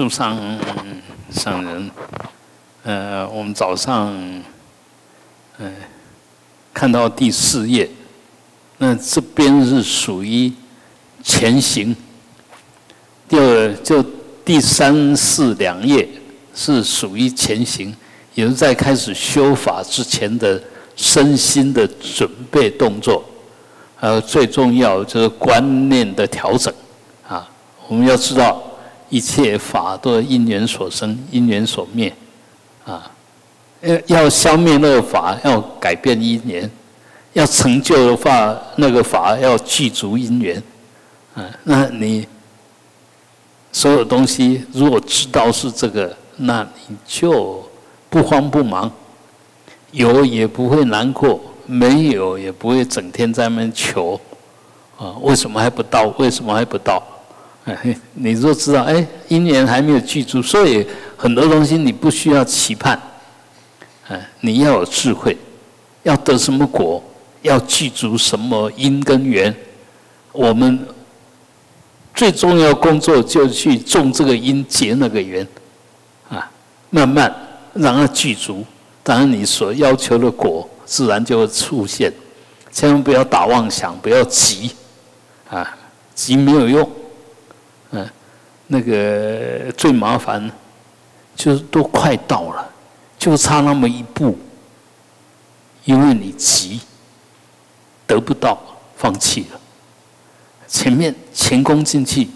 诸上上人，呃，我们早上，嗯，看到第四页，那这边是属于前行，第二就第三四两页是属于前行，也是在开始修法之前的身心的准备动作，呃，最重要就是观念的调整。啊。我们要知道，一切法都是因缘所生，因缘所灭，啊，要要消灭那个法，要改变因缘，要成就的话，那个法要具足因缘，啊，那你所有东西如果知道是这个，那你就不慌不忙，有也不会难过，没有也不会整天在那求，啊，为什么还不到？为什么还不到？你若知道，哎，因缘还没有具足，所以很多东西你不需要期盼，哎，你要有智慧，要得什么果，要具足什么因跟缘，我们最重要工作就去种这个因，结那个缘，啊，慢慢让它具足，当然你所要求的果自然就会出现，千万不要打妄想，不要急，啊，急没有用。嗯，那个最麻烦，就是都快到了，就差那么一步，因为你急，得不到，放弃了。前面前功尽弃，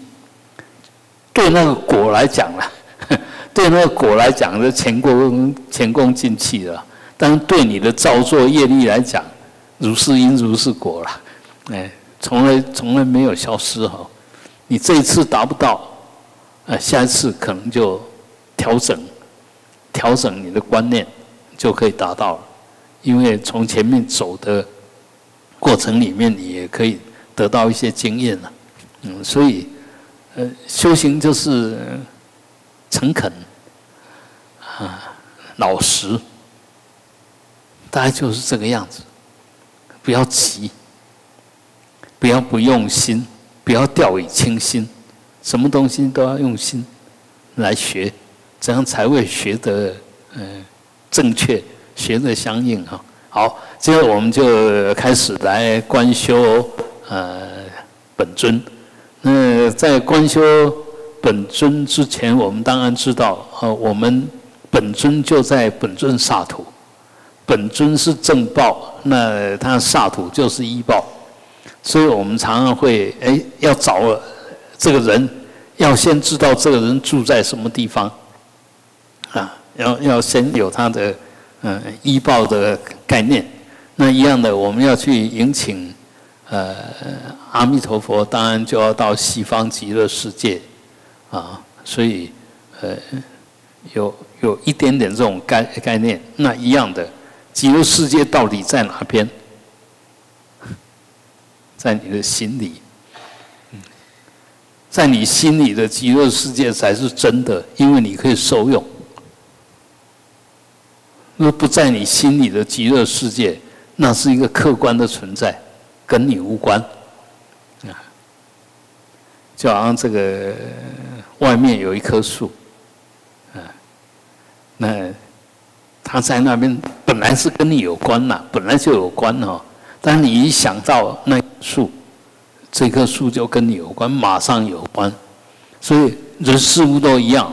对那个果来讲了，对那个果来讲是前功前功尽弃了，但是对你的造作业力来讲，如是因如是果了，哎，从来从来没有消失哈。你这一次达不到，呃，下一次可能就调整，调整你的观念就可以达到了。因为从前面走的过程里面，你也可以得到一些经验了。嗯，所以，呃，修行就是诚恳啊，老实，大概就是这个样子。不要急，不要不用心。不要掉以轻心，什么东西都要用心来学，这样才会学得嗯正确，学得相应哈。好，接着我们就开始来观修呃本尊。那在观修本尊之前，我们当然知道，呃，我们本尊就在本尊萨土，本尊是正报，那他萨土就是依报。所以我们常常会哎，要找这个人，要先知道这个人住在什么地方，啊，要要先有他的嗯医报的概念。那一样的，我们要去迎请呃阿弥陀佛，当然就要到西方极乐世界啊。所以呃有有一点点这种概概念。那一样的，极乐世界到底在哪边？在你的心里，在你心里的极乐世界才是真的，因为你可以受用。若不在你心里的极乐世界，那是一个客观的存在，跟你无关。啊，就好像这个外面有一棵树，啊，那它在那边本来是跟你有关呐，本来就有关哦。当你一想到那树，这棵树就跟你有关，马上有关。所以人事物都一样，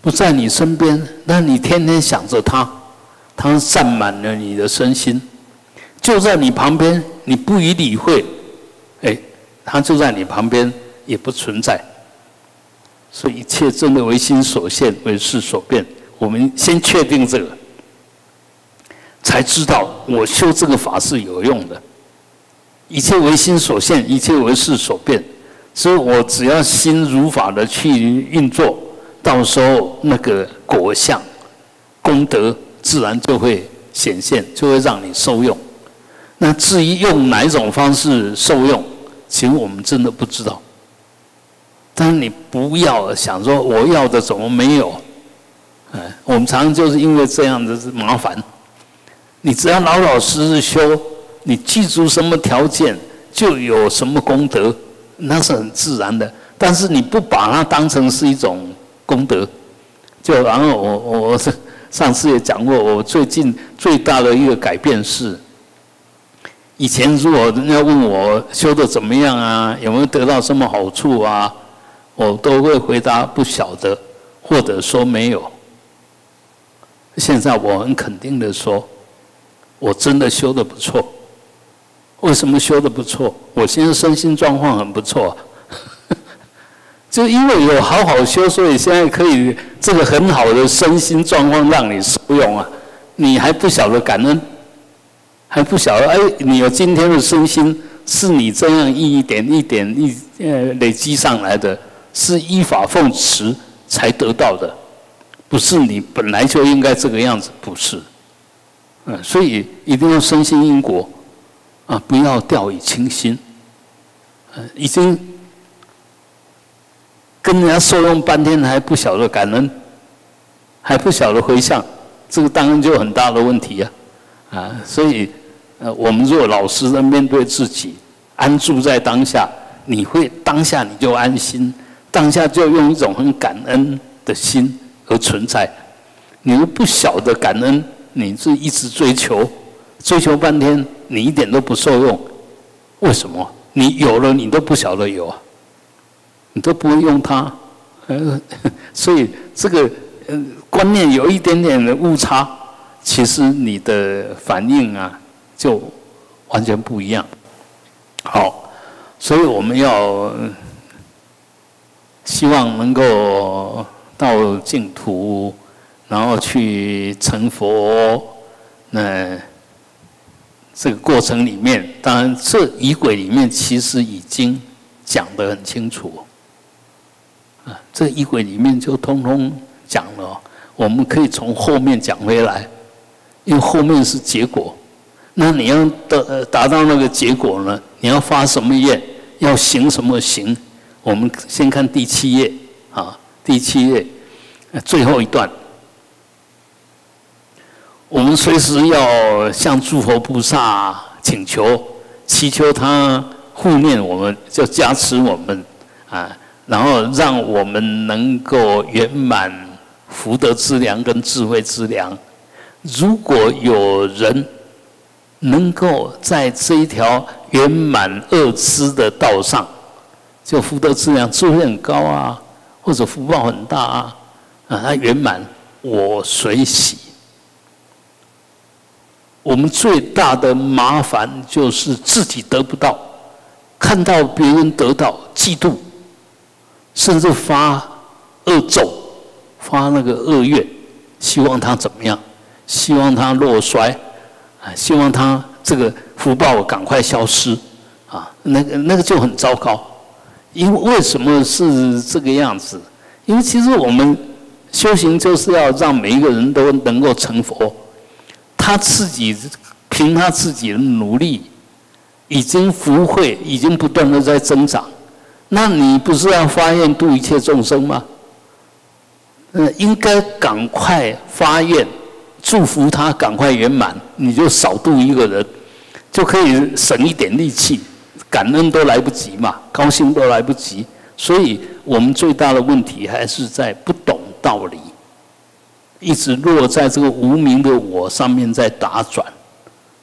不在你身边，那你天天想着它，它占满了你的身心。就在你旁边，你不予理会，哎，它就在你旁边，也不存在。所以一切真的为心所现，为事所变。我们先确定这个。才知道我修这个法是有用的，一切为心所现，一切为事所变，所以我只要心如法的去运作，到时候那个果相、功德自然就会显现，就会让你受用。那至于用哪一种方式受用，其实我们真的不知道。但是你不要想说我要的怎么没有，哎，我们常常就是因为这样子麻烦。你只要老老实实修，你记住什么条件，就有什么功德，那是很自然的。但是你不把它当成是一种功德，就然后我我上次也讲过，我最近最大的一个改变是，以前如果人家问我修的怎么样啊，有没有得到什么好处啊，我都会回答不晓得，或者说没有。现在我很肯定的说，我真的修的不错。为什么修的不错？我现在身心状况很不错。就因为有好好修，所以现在可以这个很好的身心状况让你受用啊！你还不晓得感恩，还不晓得哎，你有今天的身心，是你这样一点一点一呃累积上来的，是依法奉持才得到的，不是你本来就应该这个样子，不是。嗯，所以一定要深信因果啊，不要掉以轻心。嗯，已经。跟人家受用半天还不晓得感恩，还不晓得回向，这个当然就很大的问题呀，啊，所以呃，我们做老师的面对自己，安住在当下，你会当下你就安心，当下就用一种很感恩的心而存在。你又不晓得感恩，你是一直追求，追求半天，你一点都不受用，为什么？你有了，你都不晓得有啊。你都不会用它，所以这个观念有一点点的误差，其实你的反应啊就完全不一样。好，所以我们要希望能够到净土，然后去成佛。那这个过程里面，当然这仪轨里面其实已经讲得很清楚。啊，这一轨里面就通通讲了，我们可以从后面讲回来，因为后面是结果。那你要达达到那个结果呢？你要发什么愿？要行什么行？我们先看第七页啊，第七页最后一段，我们随时要向诸佛菩萨请求，祈求他护念我们，就加持我们啊。然后让我们能够圆满福德之良跟智慧之良。如果有人能够在这一条圆满恶知的道上，就福德之良智慧很高啊，或者福报很大啊，啊，他圆满我随喜。我们最大的麻烦就是自己得不到，看到别人得到，嫉妒。甚至发恶咒，发那个恶愿，希望他怎么样？希望他落衰，啊，希望他这个福报赶快消失，啊，那个那个就很糟糕。因为为什么是这个样子？因为其实我们修行就是要让每一个人都能够成佛，他自己凭他自己的努力，已经福慧已经不断的在增长。那你不是要发愿度一切众生吗？呃，应该赶快发愿，祝福他赶快圆满，你就少度一个人，就可以省一点力气，感恩都来不及嘛，高兴都来不及。所以我们最大的问题还是在不懂道理，一直落在这个无名的我上面在打转。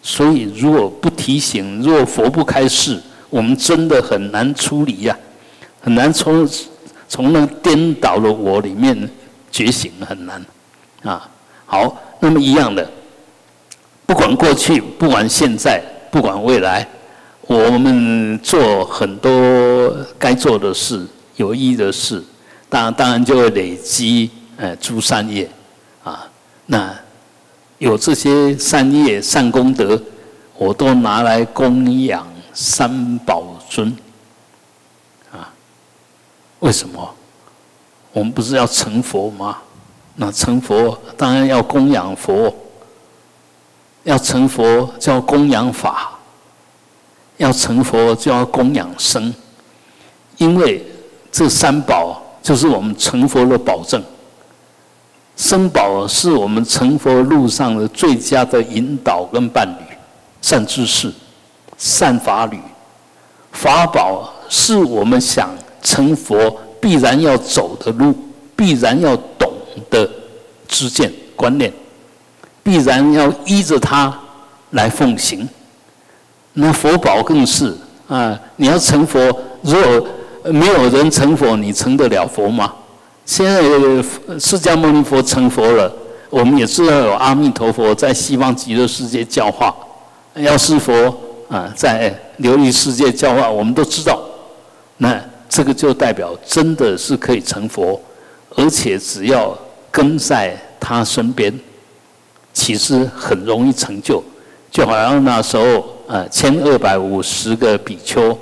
所以如果不提醒，如果佛不开示，我们真的很难处理呀。很难从从那颠倒的我里面觉醒，很难啊。好，那么一样的，不管过去，不管现在，不管未来，我们做很多该做的事、有意义的事，当然当然就会累积呃诸善业。那有这些善业、善功德，我都拿来供养三宝尊。啊为什么？我们不是要成佛吗？那成佛当然要供养佛，要成佛就要供养法，要成佛就要供养生，因为这三宝就是我们成佛的保证。生宝是我们成佛路上的最佳的引导跟伴侣，善知识、善法侣；法宝是我们想。成佛必然要走的路，必然要懂的知见观念，必然要依着它来奉行。那佛宝更是啊，你要成佛，如果没有人成佛，你成得了佛吗？现在有释迦牟尼佛成佛了，我们也知道有阿弥陀佛在西方极乐世界教化，药师佛啊在琉璃世界教化，我们都知道。那这个就代表真的是可以成佛，而且只要跟在他身边，其实很容易成就。就好像那时候，呃，千二百五十个比丘，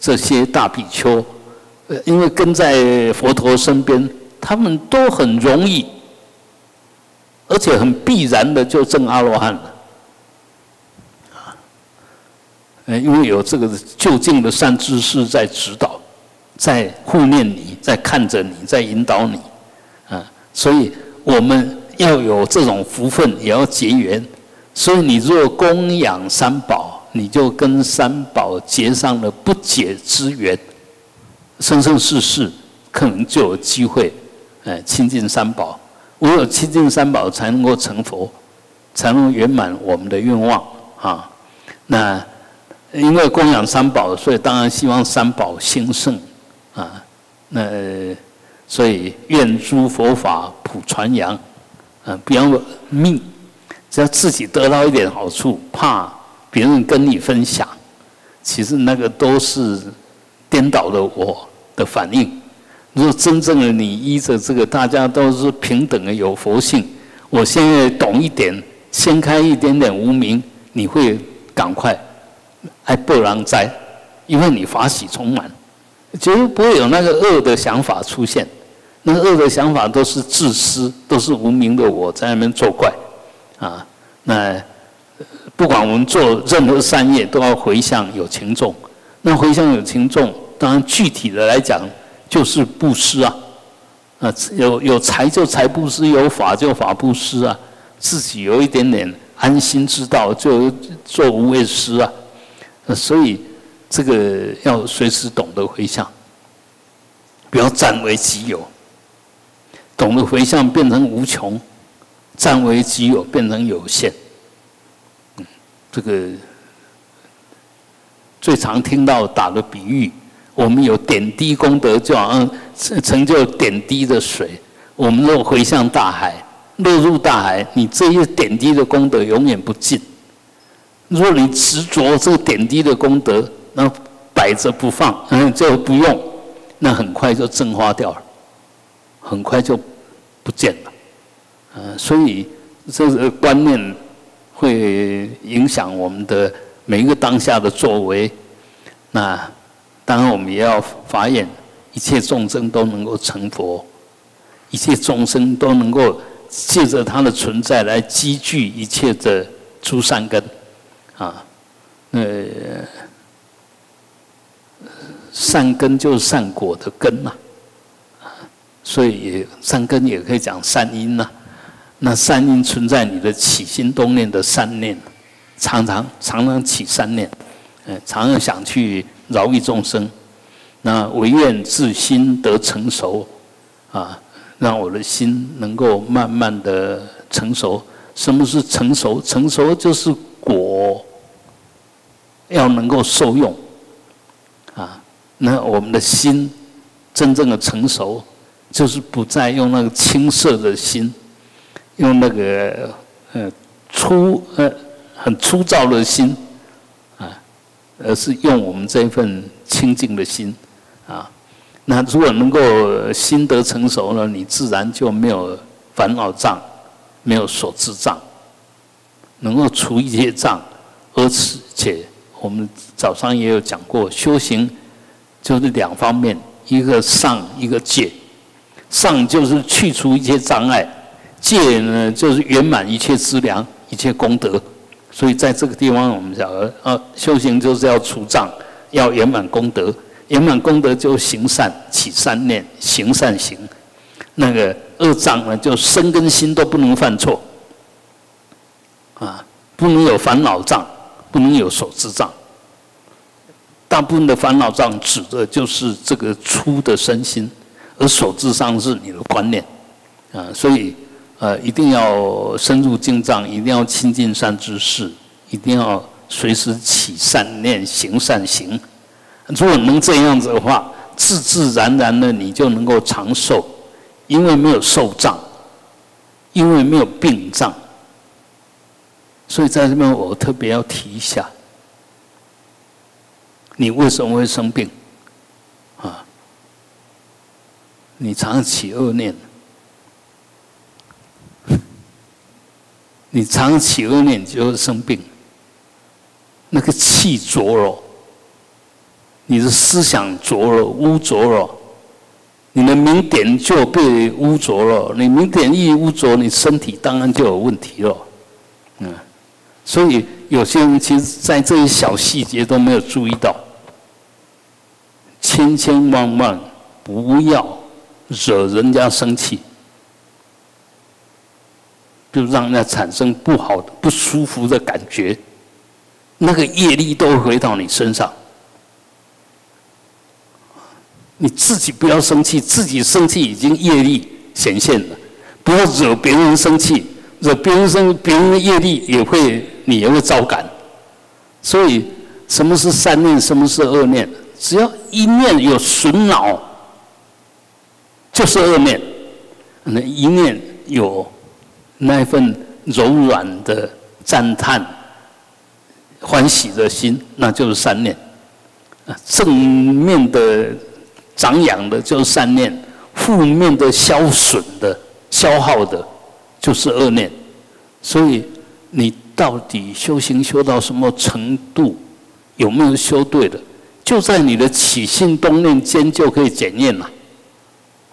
这些大比丘，呃，因为跟在佛陀身边，他们都很容易，而且很必然的就证阿罗汉了。啊，因为有这个就近的善知识在指导，在护念你，在看着你，在引导你，啊，所以我们要有这种福分，也要结缘。所以，你若供养三宝，你就跟三宝结上了不解之缘，生生世世可能就有机会，哎，亲近三宝。唯有亲近三宝，才能够成佛，才能圆满我们的愿望啊。那因为供养三宝，所以当然希望三宝兴盛啊。那所以愿诸佛法普传扬，啊，不要命。只要自己得到一点好处，怕别人跟你分享，其实那个都是颠倒了我的反应。如果真正的你依着这个，大家都是平等的有佛性，我现在懂一点，掀开一点点无名，你会赶快爱不让灾，因为你法喜充满，绝对不会有那个恶的想法出现。那恶的想法都是自私，都是无名的我在那边作怪。啊，那不管我们做任何善业，都要回向有情众。那回向有情众，当然具体的来讲，就是布施啊。啊，有有财就财布施，有法就法布施啊。自己有一点点安心之道，就做无畏施啊。所以这个要随时懂得回向，不要占为己有。懂得回向，变成无穷。占为己有，变成有限。嗯，这个最常听到打的比喻，我们有点滴功德，就好像成就点滴的水。我们若回向大海，落入大海，你这一点滴的功德永远不尽。若你执着这个点滴的功德，那摆着不放，嗯，就不用，那很快就蒸发掉了，很快就不见了。嗯，所以这个观念会影响我们的每一个当下的作为。那当然，我们也要发愿，一切众生都能够成佛，一切众生都能够借着它的存在来积聚一切的诸善根啊。呃，善根就是善果的根呐，所以善根也可以讲善因呐。那善因存在你的起心动念的善念，常常常常起善念，嗯，常常想去饶益众生，那唯愿自心得成熟，啊，让我的心能够慢慢的成熟。什么是成熟？成熟就是果要能够受用，啊，那我们的心真正的成熟，就是不再用那个青涩的心。用那个呃粗呃很粗糙的心，而是用我们这一份清净的心啊。那如果能够心得成熟了，你自然就没有烦恼障，没有所知障，能够除一切障。而且我们早上也有讲过，修行就是两方面，一个上，一个戒。上就是去除一切障碍。戒呢，就是圆满一切资粮、一切功德，所以在这个地方，我们讲呃，修行就是要除障，要圆满功德，圆满功德就行善、起善念、行善行。那个恶障呢，就身跟心都不能犯错，啊，不能有烦恼障，不能有所知障。大部分的烦恼障指的就是这个粗的身心，而所智上是你的观念，啊，所以呃一定要深入经藏，一定要亲近善知识，一定要随时起善念，行善行。如果能这样子的话，自自然然的你就能够长寿，因为没有寿障，因为没有病障。所以在这边我特别要提一下。你为什么会生病？啊，你常起恶念，你常起恶念就会生病。那个气浊了，你的思想浊了、污浊了，你的明点就被污浊了。你明点一污浊，你身体当然就有问题了。嗯，所以有些人其实，在这些小细节都没有注意到。千千万万不要惹人家生气，就让人家产生不好、不舒服的感觉，那个业力都回到你身上。你自己不要生气，自己生气已经业力显现了，不要惹别人生气，惹别人生，别人的业力也会，你也会遭感。所以，什么是善念，什么是恶念？只要一念有损恼，就是恶念；那一念有那一份柔软的赞叹、欢喜的心，那就是善念。正面的长养的就是善念，负面的消损的、消耗的，就是恶念。所以，你到底修行修到什么程度？有没有修对的？就在你的起心动念间就可以检验了，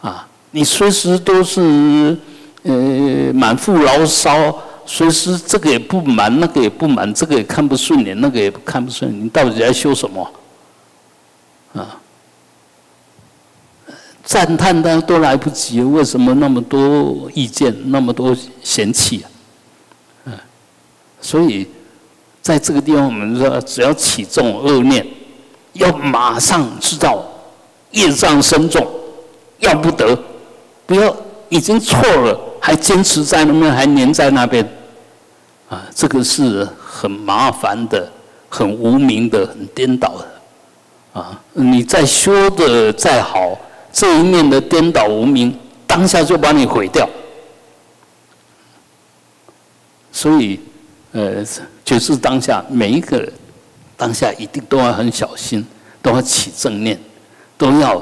啊，你随时都是呃满腹牢骚，随时这个也不满，那个也不满，这个也看不顺眼，那个也看不顺，你到底在修什么？啊，赞叹的都来不及，为什么那么多意见，那么多嫌弃啊？嗯，所以在这个地方，我们说只要起这种恶念。要马上知道业障深重，要不得，不要已经错了还坚持在那边，还黏在那边，啊，这个是很麻烦的，很无名的，很颠倒的，啊，你再修的再好，这一面的颠倒无名，当下就把你毁掉。所以，呃，就是当下每一个。当下一定都要很小心，都要起正念，都要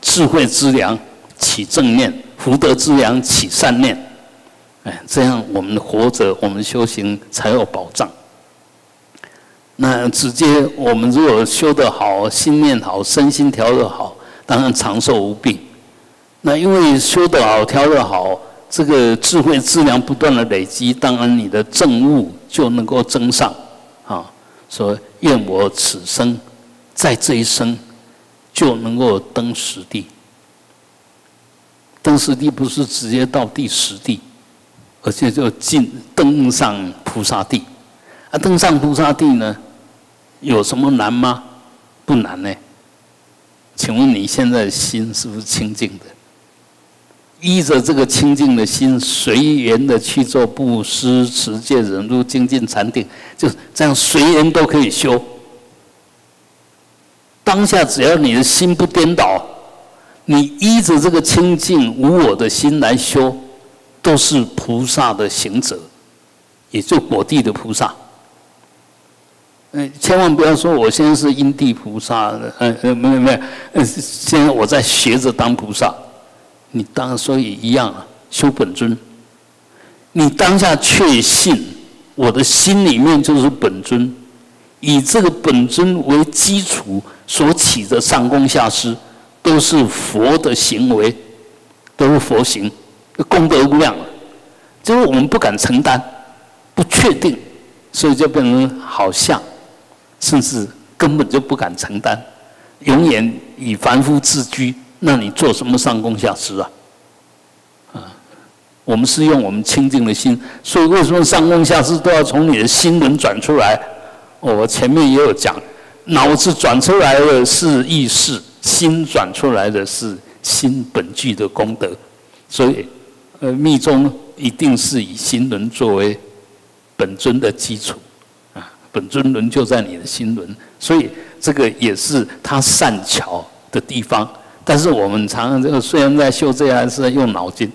智慧之良起正念，福德之良起善念，哎，这样我们活着，我们修行才有保障。那直接我们如果修得好，心念好，身心调得好，当然长寿无病。那因为修得好，调得好，这个智慧资粮不断的累积，当然你的正悟就能够增上，啊。说愿我此生，在这一生就能够登十地。登十地不是直接到第十地，而且就进登上菩萨地。啊，登上菩萨地呢，有什么难吗？不难呢。请问你现在心是不是清净的？依着这个清净的心，随缘的去做布施、持戒、忍辱、精进、禅定，就这样随缘都可以修。当下只要你的心不颠倒，你依着这个清净无我的心来修，都是菩萨的行者，也就果地的菩萨。嗯，千万不要说我现在是因地菩萨，呃呃，没有没有，呃，现在我在学着当菩萨。你当所以一样啊，修本尊。你当下确信，我的心里面就是本尊，以这个本尊为基础所起的上供下施，都是佛的行为，都是佛行，功德无量。就是我们不敢承担，不确定，所以就变成好像，甚至根本就不敢承担，永远以凡夫自居。那你做什么上供下施啊？啊，我们是用我们清净的心，所以为什么上供下施都要从你的心轮转出来？我前面也有讲，脑子转出来的是意识，心转出来的是心本具的功德，所以，呃，密宗一定是以心轮作为本尊的基础，啊，本尊轮就在你的心轮，所以这个也是他善巧的地方。但是我们常常这个虽然在修这样，是在用脑筋，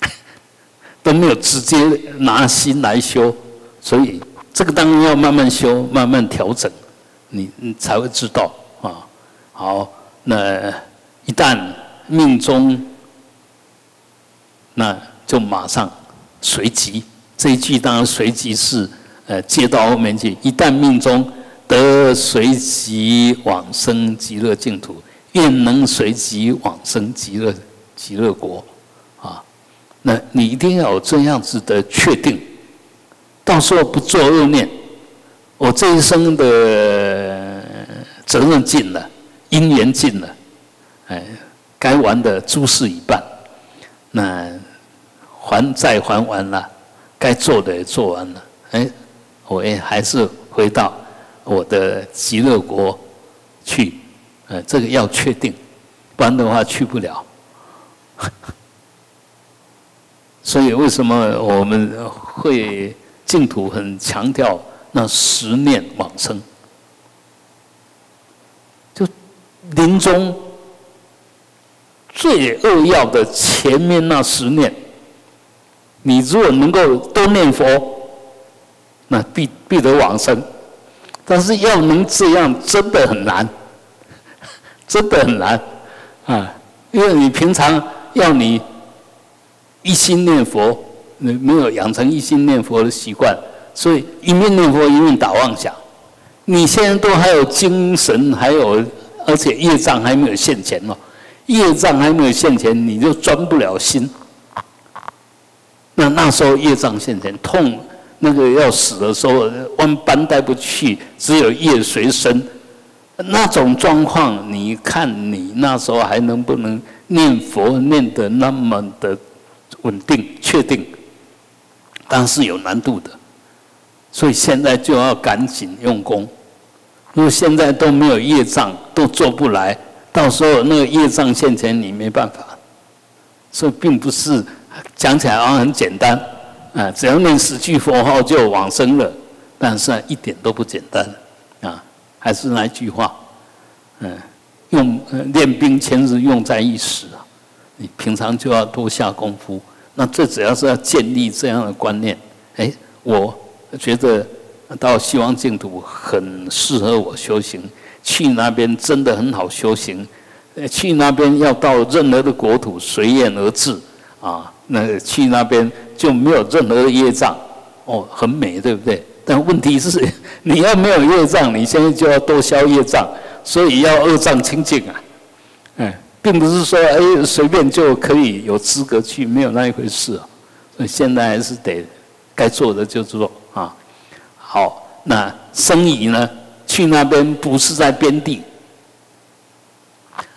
都没有直接拿心来修，所以这个当然要慢慢修，慢慢调整。你你才会知道，好，那一旦命中，那就马上随即这一句当然随即是呃接到后面去，一旦命中得随即往生极乐净土，愿能随即往生极乐极乐国啊，那你一定要有这样子的确定，到时候不做恶念。我这一生的责任尽了，因缘尽了，哎，该完的诸事已办，那还债还完了，该做的也做完了，哎，我也还是回到我的极乐国去，呃，这个要确定，不然的话去不了。所以为什么我们会净土很强调？那十念往生，就临终最扼要的前面那十念，你如果能够多念佛，那必必得往生。但是要能这样，真的很难，真的很难啊！因为你平常要你一心念佛，你没有养成一心念佛的习惯。所以一面念佛一面打妄想，你现在都还有精神，还有而且业障还没有现前哦，业障还没有现前，你就专不了心。那那时候业障现前，痛那个要死的时候，万般带不去，只有业随身。那种状况，你看你那时候还能不能念佛念得那么的稳定确定？当然是有难度的。所以现在就要赶紧用功，如果现在都没有业障，都做不来，到时候那个业障现前，你没办法。所以并不是讲起来好像很简单，啊，只要念十句佛号就往生了，但是一点都不简单，啊，还是那句话，嗯，用练兵千日，用在一时啊，你平常就要多下功夫。那最主要是要建立这样的观念，哎，我。觉得到西方净土很适合我修行，去那边真的很好修行。去那边要到任何的国土随缘而至啊，那去那边就没有任何的业障，哦，很美，对不对？但问题是，你要没有业障，你现在就要多消业障，所以要恶障清净啊。嗯，并不是说哎随便就可以有资格去，没有那一回事啊。所以现在还是得该做的就做。啊，好，那生意呢？去那边不是在边地，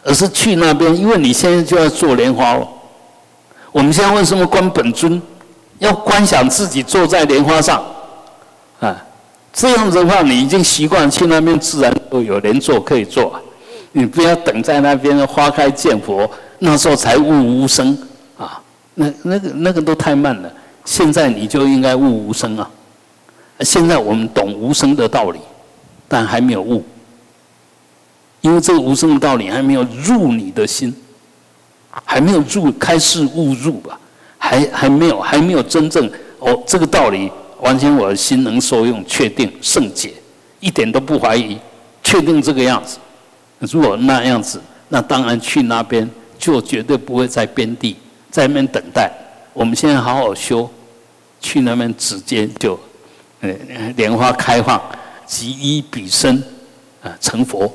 而是去那边，因为你现在就要做莲花了。我们现在为什么观本尊？要观想自己坐在莲花上，啊，这样子的话，你已经习惯去那边，自然都有莲座可以坐。你不要等在那边花开见佛，那时候才悟无声啊，那那个那个都太慢了。现在你就应该悟无声啊。现在我们懂无声的道理，但还没有悟，因为这个无声的道理还没有入你的心，还没有入开始悟入吧，还还没有还没有真正哦，这个道理完全我的心能受用，确定圣解，一点都不怀疑，确定这个样子。如果那样子，那当然去那边就绝对不会在边地在那边等待。我们现在好好修，去那边直接就。呃，莲花开放，即一彼身，啊，成佛。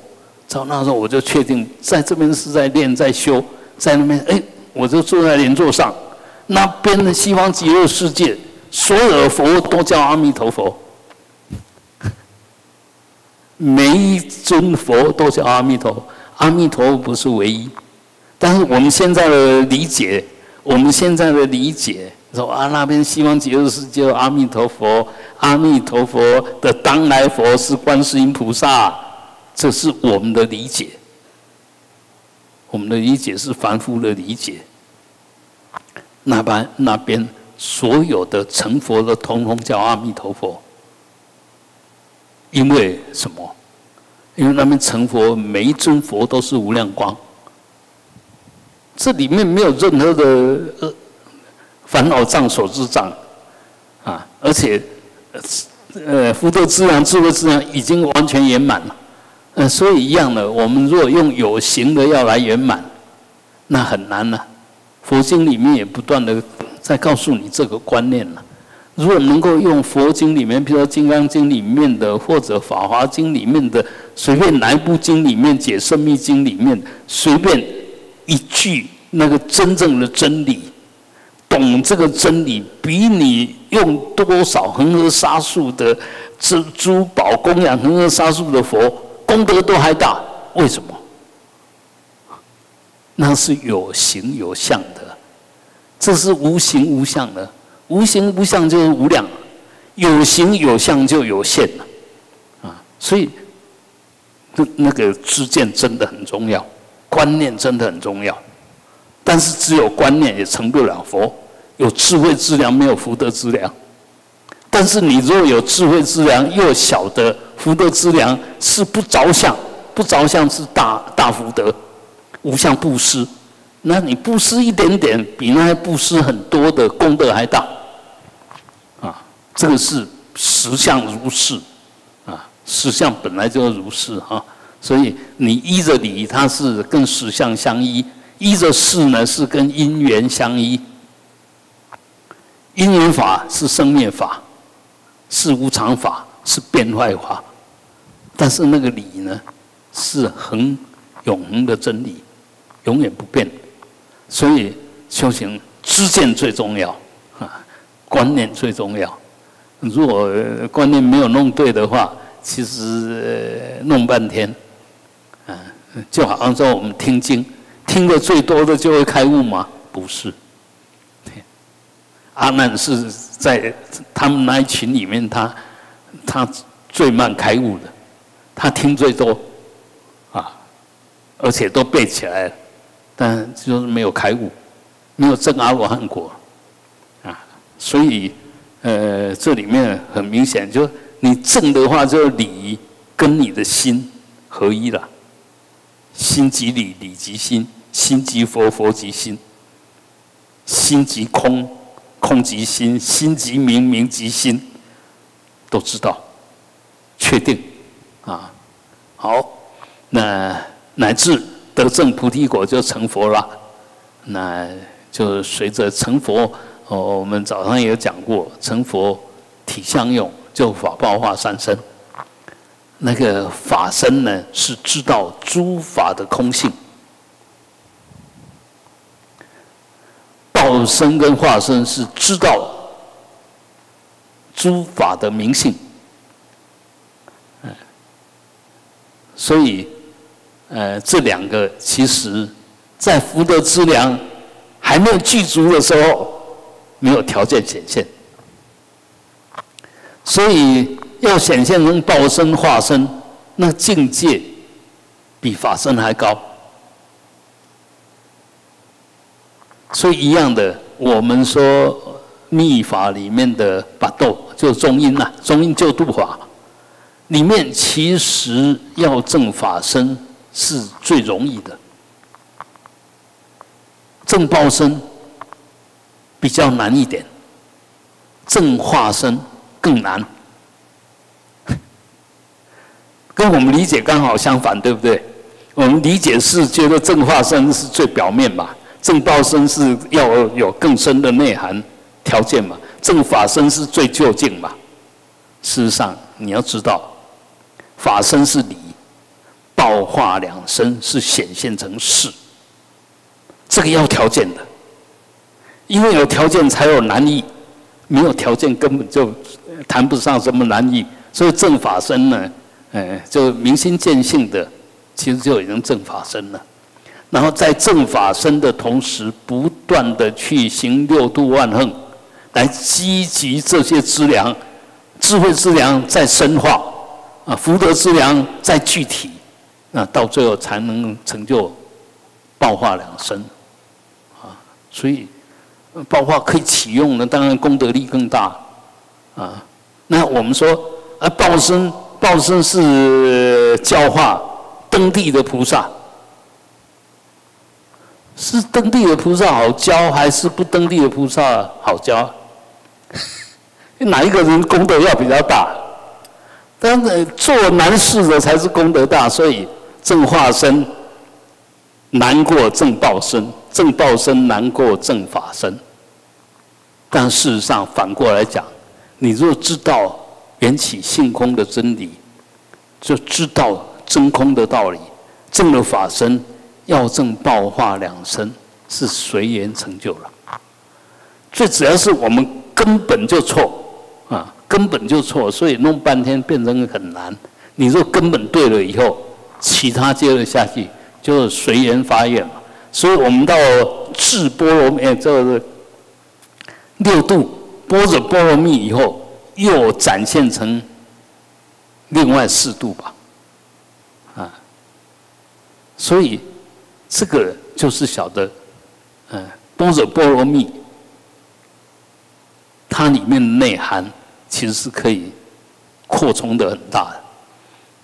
到那时候，我就确定，在这边是在练，在修，在那边，哎，我就坐在莲座上。那边的西方极乐世界，所有的佛都叫阿弥陀佛，每一尊佛都叫阿弥陀。阿弥陀不是唯一，但是我们现在的理解，我们现在的理解。说啊，那边西方极乐世界阿弥陀佛，阿弥陀佛的当来佛是观世音菩萨这是我们的理解。我们的理解是凡夫的理解。那边那边所有的成佛的，统统叫阿弥陀佛。因为什么？因为那边成佛，每一尊佛都是无量光。这里面没有任何的呃烦恼障、所知障啊，而且呃福德资粮、智慧资粮已经完全圆满了。嗯，所以一样的，我们如果用有形的要来圆满，那很难了。佛经里面也不断的在告诉你这个观念了。如果能够用佛经里面，比如说《金刚经》里面的，或者《法华经》里面的，随便哪一部经里面解《生密经》里面，随便一句那个真正的真理，懂这个真理，比你用多少恒河沙数的珠珠宝供养恒河沙数的佛功德都还大。为什么？那是有形有相的，这是无形无相的。无形无相就是无量，有形有相就有限了，啊，所以那那个知见真的很重要，观念真的很重要。但是只有观念也成不了佛，有智慧之良没有福德之良。但是你若有智慧之良，又晓得福德之良是不着相，不着相是大大福德。无相布施，那你布施一点点，比那些布施很多的功德还大，啊，这个是实相如是，啊，实相本来就是如是哈，所以你依着理，它是跟实相相依；依着事呢，是跟因缘相依。因缘法是生灭法，是无常法，是变坏法，但是那个理呢，是恒永恒的真理。永远不变，所以修行知见最重要啊，观念最重要。如果观念没有弄对的话，其实弄半天，嗯，就好像说我们听经，听的最多的就会开悟吗？不是。阿难是在他们那一群里面，他他最慢开悟的，他听最多，啊，而且都背起来了。但就是没有开悟，没有证阿罗汉果，啊，所以，呃，这里面很明显，就你证的话，就是理跟你的心合一了，心即理，理即心，心即佛，佛即心，心即空，空即心，心即明，明即心，都知道，确定，啊，好，那乃至。得正菩提果就成佛了，那就随着成佛。哦，我们早上也有讲过，成佛体相用就法报化三身。那个法身呢，是知道诸法的空性；报身跟化身是知道诸法的明性。所以。呃，这两个其实，在福德之良还没有具足的时候，没有条件显现，所以要显现成报身化身，那境界比法身还高。所以一样的，我们说密法里面的把斗，就中阴呐，中阴救度法里面，其实要正法身。是最容易的，正报身比较难一点，正化身更难，跟我们理解刚好相反，对不对？我们理解是觉得正化身是最表面嘛，正报身是要有更深的内涵条件嘛，正法身是最究竟嘛。事实上，你要知道，法身是理。道化两身是显现成事，这个要条件的，因为有条件才有难易，没有条件根本就谈不上什么难易。所以正法身呢，哎，就明心见性的，其实就已经正法身了。然后在正法身的同时，不断的去行六度万恒，来积集这些资粮，智慧资粮在深化，啊，福德资粮在具体。那到最后才能成就报化两生，啊，所以报化可以启用呢，当然功德力更大，啊，那我们说啊，报身报身是教化登地的菩萨，是登地的菩萨好教，还是不登地的菩萨好教？哪一个人功德要比较大？但是做难事的才是功德大，所以正化身难过正报身，正报身难过正法身。但事实上反过来讲，你若知道缘起性空的真理，就知道真空的道理，正了法身要正报化两身是随缘成就了。最主要是我们根本就错。啊，根本就错，所以弄半天变成很难。你说根本对了以后，其他接着下去就是随缘发愿嘛。所以我们到智波罗蜜，这个六度波若波罗蜜以后，又展现成另外四度吧。啊，所以这个就是晓得，嗯，般若波罗蜜。它里面的内涵其实是可以扩充的很大的，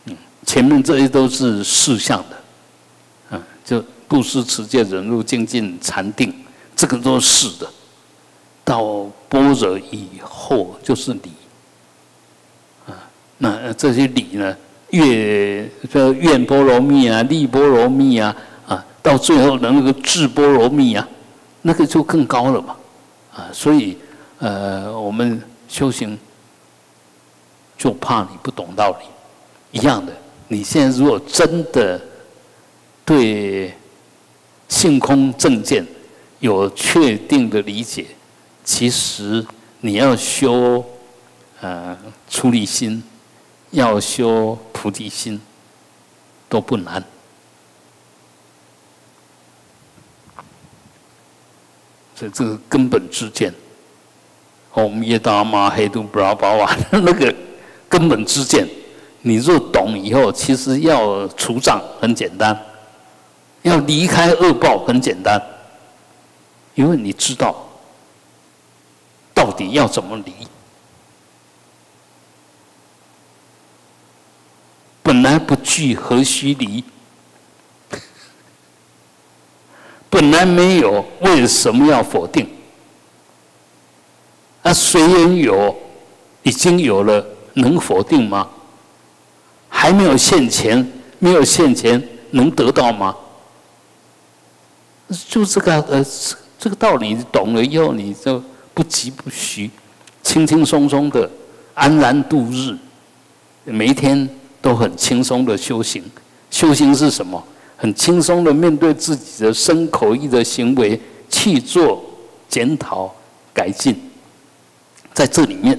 嗯，前面这些都是事项的，嗯，就布施、持戒、忍辱、精进、禅定，这个都是的。到般若以后就是理，啊，那这些理呢，越这愿波罗蜜啊、力波罗蜜，啊，到最后的那个智波罗蜜啊，那个就更高了嘛，啊，所以。呃，我们修行就怕你不懂道理，一样的。你现在如果真的对性空正见有确定的理解，其实你要修呃出离心，要修菩提心都不难。这个根本之见。我们耶达玛黑度布拉巴瓦那个根本之见，你若懂以后，其实要除障很简单，要离开恶报很简单，因为你知道到底要怎么离。本来不聚，何须离？本来没有，为什么要否定？那虽然有，已经有了，能否定吗？还没有现前，没有现前，能得到吗？就这个呃，这个道理懂了以后，你就不急不徐，轻轻松松的安然度日，每一天都很轻松的修行。修行是什么？很轻松的面对自己的身口意的行为，去做检讨改进。在这里面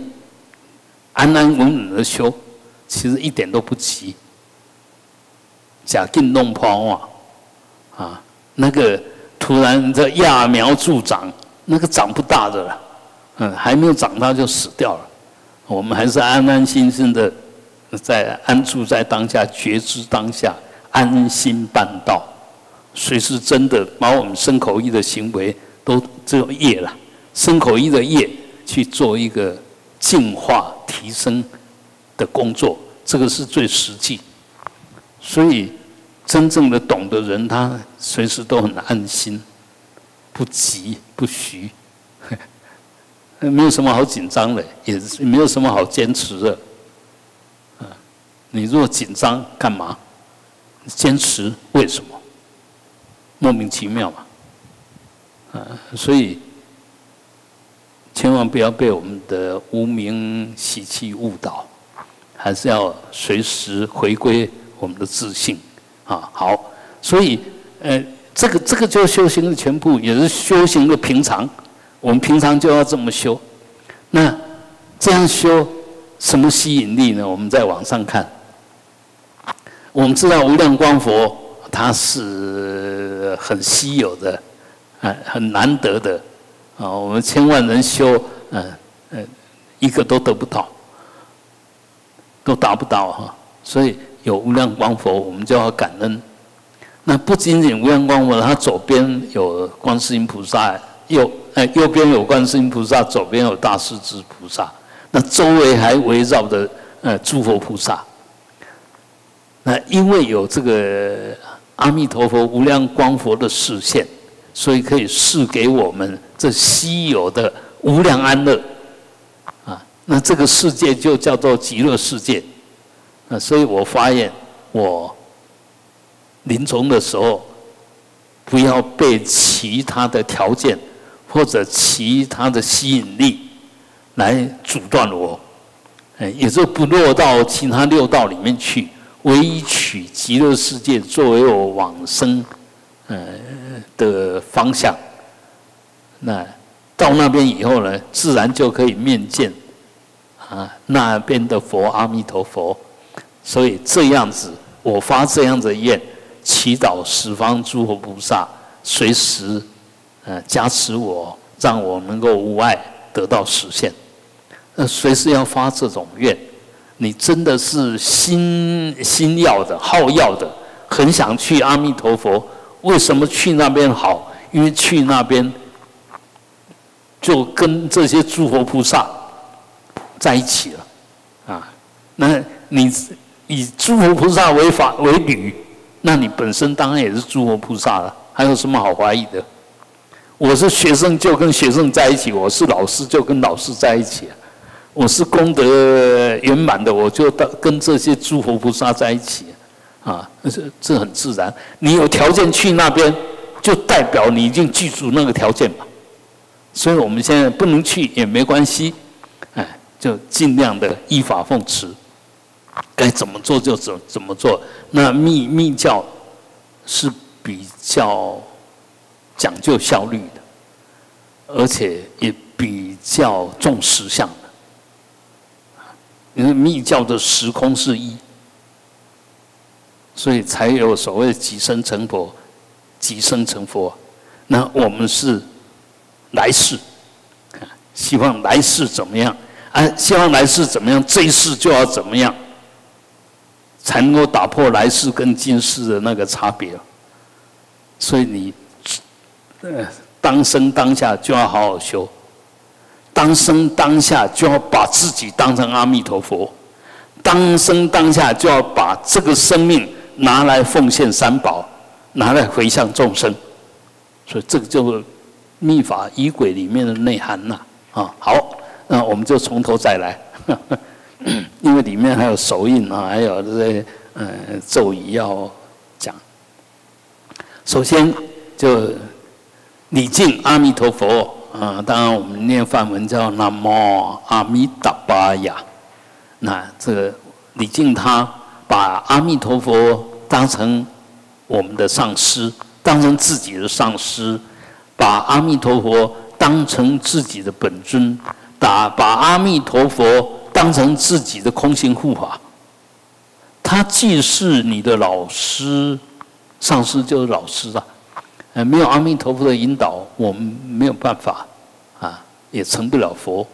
安安稳稳的修，其实一点都不急。假定弄破啊，啊，那个突然这揠苗助长，那个长不大的了，嗯，还没有长大就死掉了。我们还是安安心心的在安住在当下，觉知当下，安心办道。谁是真的把我们身口意的行为都只有业了？身口意的业。去做一个净化提升的工作，这个是最实际。所以，真正的懂的人，他随时都很安心，不急不徐，没有什么好紧张的，也没有什么好坚持的。啊，你若紧张干嘛？坚持为什么？莫名其妙嘛。啊，所以。千万不要被我们的无名习气误导，还是要随时回归我们的自信啊！好，所以呃，这个这个就是修行的全部，也是修行的平常。我们平常就要这么修。那这样修什么吸引力呢？我们再往上看，我们知道无量光佛它是很稀有的，很很难得的。啊，我们千万人修，嗯嗯，一个都得不到，都达不到哈。所以有无量光佛，我们就要感恩。那不仅仅无量光佛，它左边有观世音菩萨，右哎右边有观世音菩萨，左边有大势至菩萨，那周围还围绕着呃诸佛菩萨。那因为有这个阿弥陀佛无量光佛的视线，所以可以示给我们这稀有的无量安乐啊。那这个世界就叫做极乐世界啊。所以我发现我临终的时候，不要被其他的条件或者其他的吸引力来阻断我，哎，也就不落到其他六道里面去。唯一取极乐世界作为我往生，呃的方向，那到那边以后呢，自然就可以面见啊那边的佛阿弥陀佛。所以这样子，我发这样的愿，祈祷十方诸佛菩萨随时呃加持我，让我能够无碍得到实现。那随时要发这种愿。你真的是心心要的、好要的，很想去阿弥陀佛。为什么去那边好？因为去那边就跟这些诸佛菩萨在一起了啊。那你以诸佛菩萨为法为侣，那你本身当然也是诸佛菩萨了。还有什么好怀疑的？我是学生就跟学生在一起，我是老师就跟老师在一起。我是功德圆满的，我就到跟这些诸佛菩萨在一起，啊，这这很自然。你有条件去那边，就代表你已经记住那个条件嘛。所以我们现在不能去也没关系，哎，就尽量的依法奉持，该怎么做就怎怎么做。那密密教是比较讲究效率的，而且也比较重实相。因为密教的时空是一，所以才有所谓几生成佛，几生成佛。那我们是来世，希望来世怎么样？啊，希望来世怎么样？这一世就要怎么样，才能够打破来世跟今世的那个差别。所以你，呃，当生当下就要好好修。当生当下就要把自己当成阿弥陀佛，当生当下就要把这个生命拿来奉献三宝，拿来回向众生，所以这个就是密法仪轨里面的内涵呐。啊，好，那我们就从头再来，因为里面还有手印啊，还有这些呃咒语要讲。首先就礼敬阿弥陀佛。啊，当然我们念梵文叫南无阿弥达巴呀。那这个李靖他把阿弥陀佛当成我们的上师，当成自己的上师，把阿弥陀佛当成自己的本尊，打把阿弥陀佛当成自己的空性护法。他既是你的老师，上师就是老师啊。呃，没有阿弥陀佛的引导，我们没有办法啊，也成不了佛。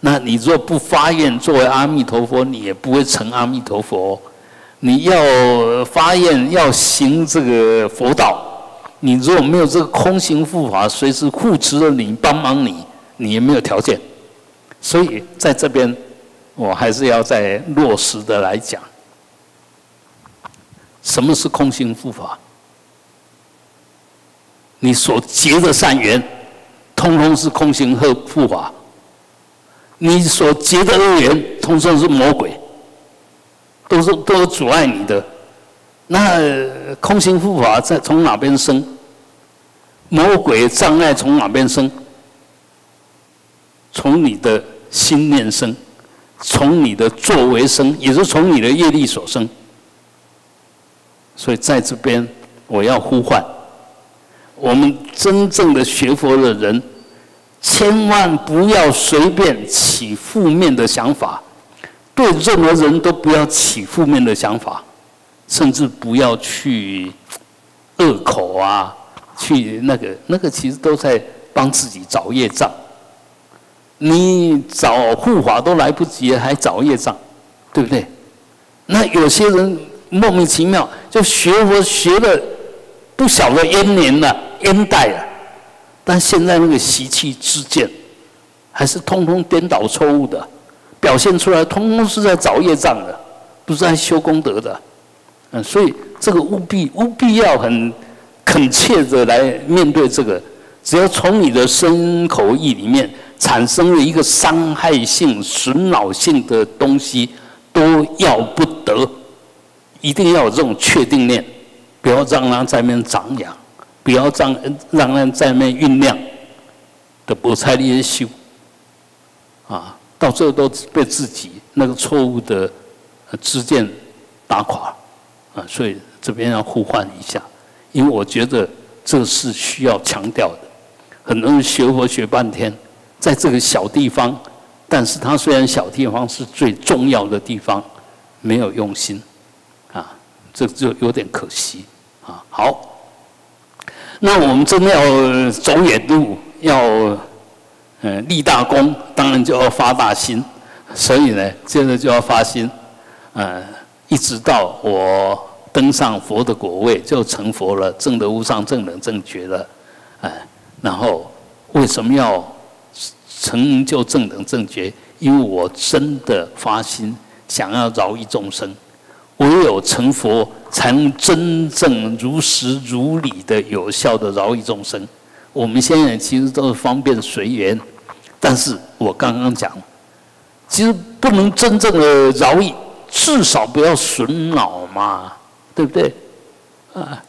那你若不发愿作为阿弥陀佛，你也不会成阿弥陀佛。你要发愿要行这个佛道，你如果没有这个空行护法随时护持着你、帮忙你，你也没有条件。所以在这边，我还是要再落实的来讲，什么是空行护法？你所结的善缘，通通是空行和护法；你所结的恶缘，通通是魔鬼，都是都阻碍你的。那空行护法在从哪边生？魔鬼障碍从哪边生？从你的心念生，从你的作为生，也是从你的业力所生。所以在这边，我要呼唤。我们真正的学佛的人，千万不要随便起负面的想法，对任何人都不要起负面的想法，甚至不要去恶口啊，去那个那个，其实都在帮自己找业障。你找护法都来不及，还找业障，对不对？那有些人莫名其妙就学佛学了不晓得烟年了 N 代了，但现在那个习气之见，还是通通颠倒错误的，表现出来通通是在找业障的，不是在修功德的。嗯，所以这个务必务必要很恳切的来面对这个。只要从你的身口意里面产生了一个伤害性、损恼性的东西，都要不得，一定要有这种确定念，不要让它在面长养，不要让让它在面酝酿的菠菜叶修，啊，到最后都被自己那个错误的知见打垮。啊，所以这边要互换一下，因为我觉得这是需要强调的。很多人学佛学半天，在这个小地方，但是他虽然小地方是最重要的地方，没有用心，啊，这就有点可惜。好，那我们真的要走远路，要嗯立大功，当然就要发大心。所以呢，现在就要发心，嗯。一直到我登上佛的果位，就成佛了，正得无上正等正觉了，哎，然后为什么要成就正等正觉？因为我真的发心想要饶益众生，唯有成佛，才能真正如实如理的有效的饶益众生。我们现在其实都是方便随缘，但是我刚刚讲，其实不能真正的饶益。至少不要损脑嘛，对不对？啊，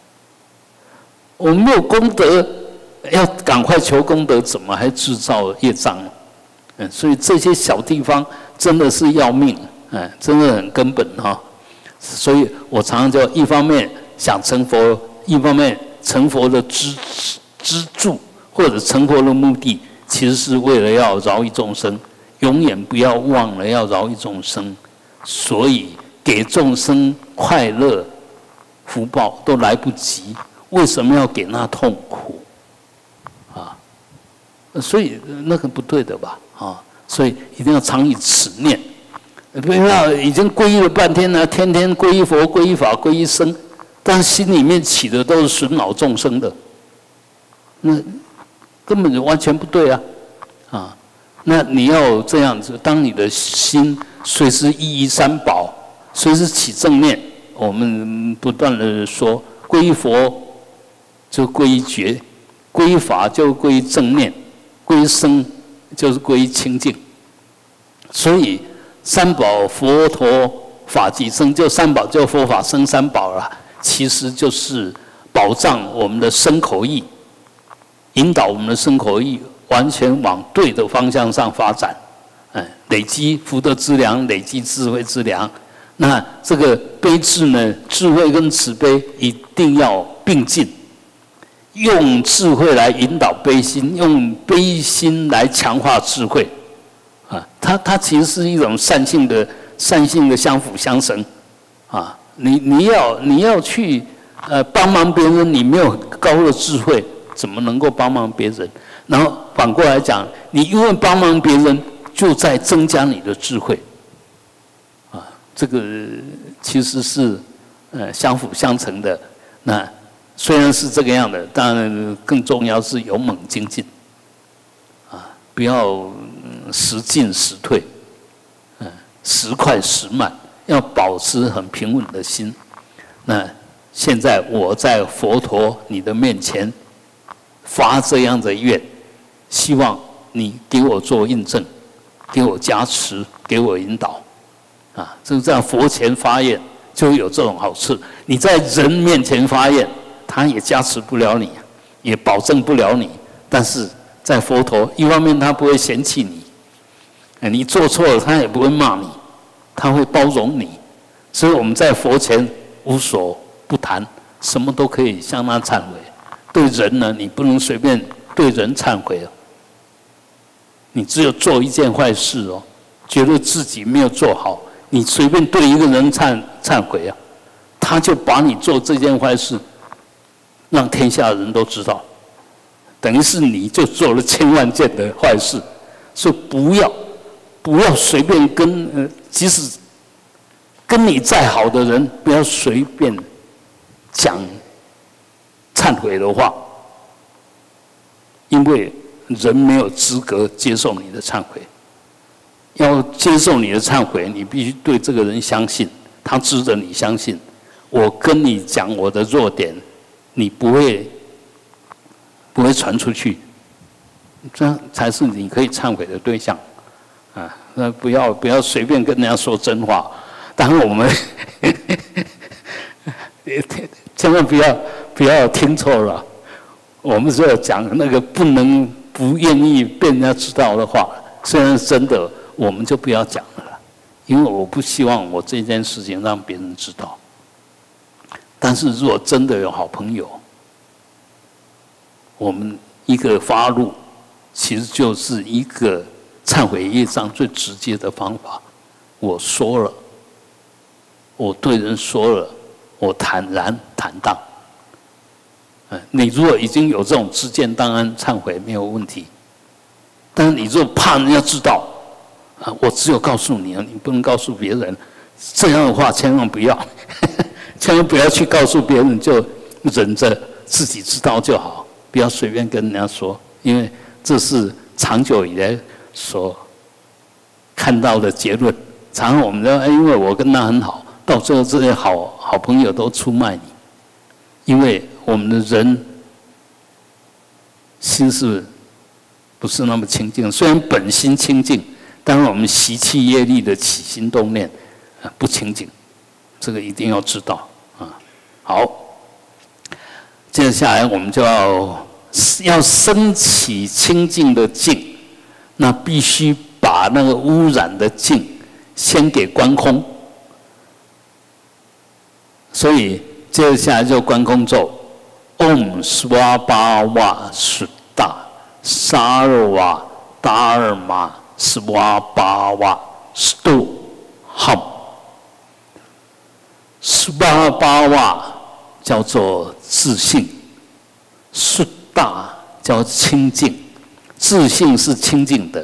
我没有功德，要赶快求功德，怎么还制造业障？嗯，所以这些小地方真的是要命，嗯，真的很根本哈。所以我常常就一方面想成佛，一方面成佛的支支柱或者成佛的目的，其实是为了要饶益众生，永远不要忘了要饶益众生。所以给众生快乐福报都来不及，为什么要给那痛苦？啊，所以那个不对的吧？啊，所以一定要常以此念，不要已经皈依了半天了，天天皈依佛、皈依法、皈依僧，但心里面起的都是损恼众生的，那根本就完全不对啊！啊，那你要这样子，当你的心。随时依依三宝，随时起正念。我们不断的说，皈依佛就皈依觉，皈依法就皈依正念，皈依僧就是皈依清净。所以三宝佛陀法即僧，就三宝就佛法僧三宝了，其实就是保障我们的身口意，引导我们的身口意完全往对的方向上发展。嗯累积福德之粮，累积智慧之粮。那这个悲智呢？智慧跟慈悲一定要并进，用智慧来引导悲心，用悲心来强化智慧。啊，它它其实是一种善性的善性的相辅相成。啊，你你要你要去呃帮忙别人，你没有高的智慧，怎么能够帮忙别人？然后反过来讲，你因为帮忙别人。就在增加你的智慧，啊，这个其实是呃相辅相成的。那虽然是这个样的，当然更重要是勇猛精进，啊，不要时进时退，嗯，时快时慢，要保持很平稳的心。那现在我在佛陀你的面前发这样的愿，希望你给我做印证。给我加持，给我引导，啊，就是这样。佛前发愿就有这种好处。你在人面前发愿，他也加持不了你，也保证不了你。但是在佛陀，一方面他不会嫌弃你，你做错了他也不会骂你，他会包容你。所以我们在佛前无所不谈，什么都可以向他忏悔。对人呢，你不能随便对人忏悔啊。你只有做一件坏事哦，觉得自己没有做好，你随便对一个人忏忏悔啊，他就把你做这件坏事，让天下人都知道，等于是你就做了千万件的坏事，所以不要不要随便跟呃，即使跟你再好的人，不要随便讲忏悔的话，因为人没有资格接受你的忏悔。要接受你的忏悔，你必须对这个人相信，他值得你相信。我跟你讲我的弱点，你不会不会传出去，这样才是你可以忏悔的对象。那不要不要随便跟人家说真话。当我们 千万不要不要听错了，我们是要讲那个不能不愿意被人家知道的话，虽然是真的。我们就不要讲了，因为我不希望我这件事情让别人知道。但是如果真的有好朋友，我们一个发怒，其实就是一个忏悔业障最直接的方法。我说了，我对人说了，我坦然坦荡。嗯，你如果已经有这种知见当然忏悔没有问题，但是你如果怕人家知道。啊，我只有告诉你啊，你不能告诉别人。这样的话，千万不要，千万不要去告诉别人，就忍着自己知道就好，不要随便跟人家说，因为这是长久以来所看到的结论。常常我们说，哎，因为我跟他很好，到最后这些好好朋友都出卖你，因为我们的人心是不是那么清净？虽然本心清净。但是，我们习气业力的起心动念啊不清净，这个一定要知道啊。好，接下来我们就要要升起清净的净，那必须把那个污染的净先给关空。所以接下来就关空咒：Om Swabha Sutta Dharma。斯瓦巴瓦斯多汉，斯瓦巴瓦叫做自信，斯大叫清净，自信是清净的。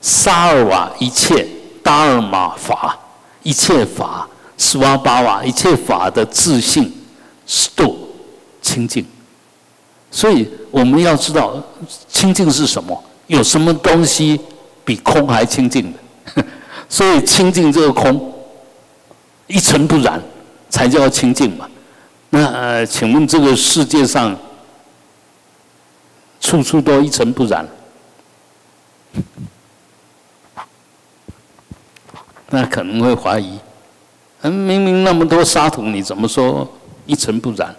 沙尔瓦一切达尔玛法，一切法斯瓦巴瓦一切法的自信是多清净。所以我们要知道清净是什么，有什么东西。比空还清净的，所以清净这个空一尘不染，才叫清净嘛。那呃请问这个世界上处处都一尘不染，那可能会怀疑：嗯，明明那么多沙土，你怎么说一尘不染？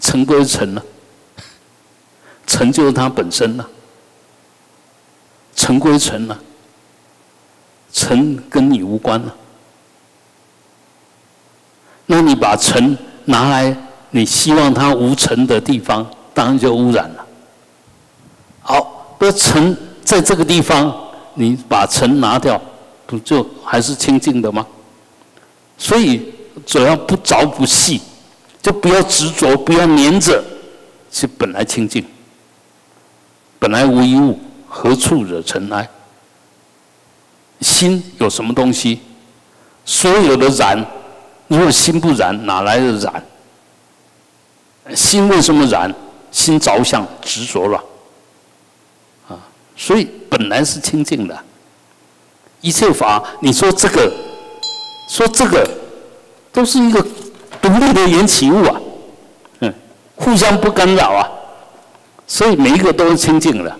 尘归尘呢，尘就是它本身呢。尘归尘了，尘跟你无关了。那你把尘拿来，你希望它无尘的地方，当然就污染了。好，那尘在这个地方，你把尘拿掉，不就还是清净的吗？所以只要不着不细，就不要执着，不要粘着，是本来清净，本来无一物。何处惹尘埃？心有什么东西？所有的染，如果心不染，哪来的染？心为什么染？心着相执着了，所以本来是清净的。一切法，你说这个，说这个，都是一个独立的缘起物啊，嗯，互相不干扰啊，所以每一个都是清净的。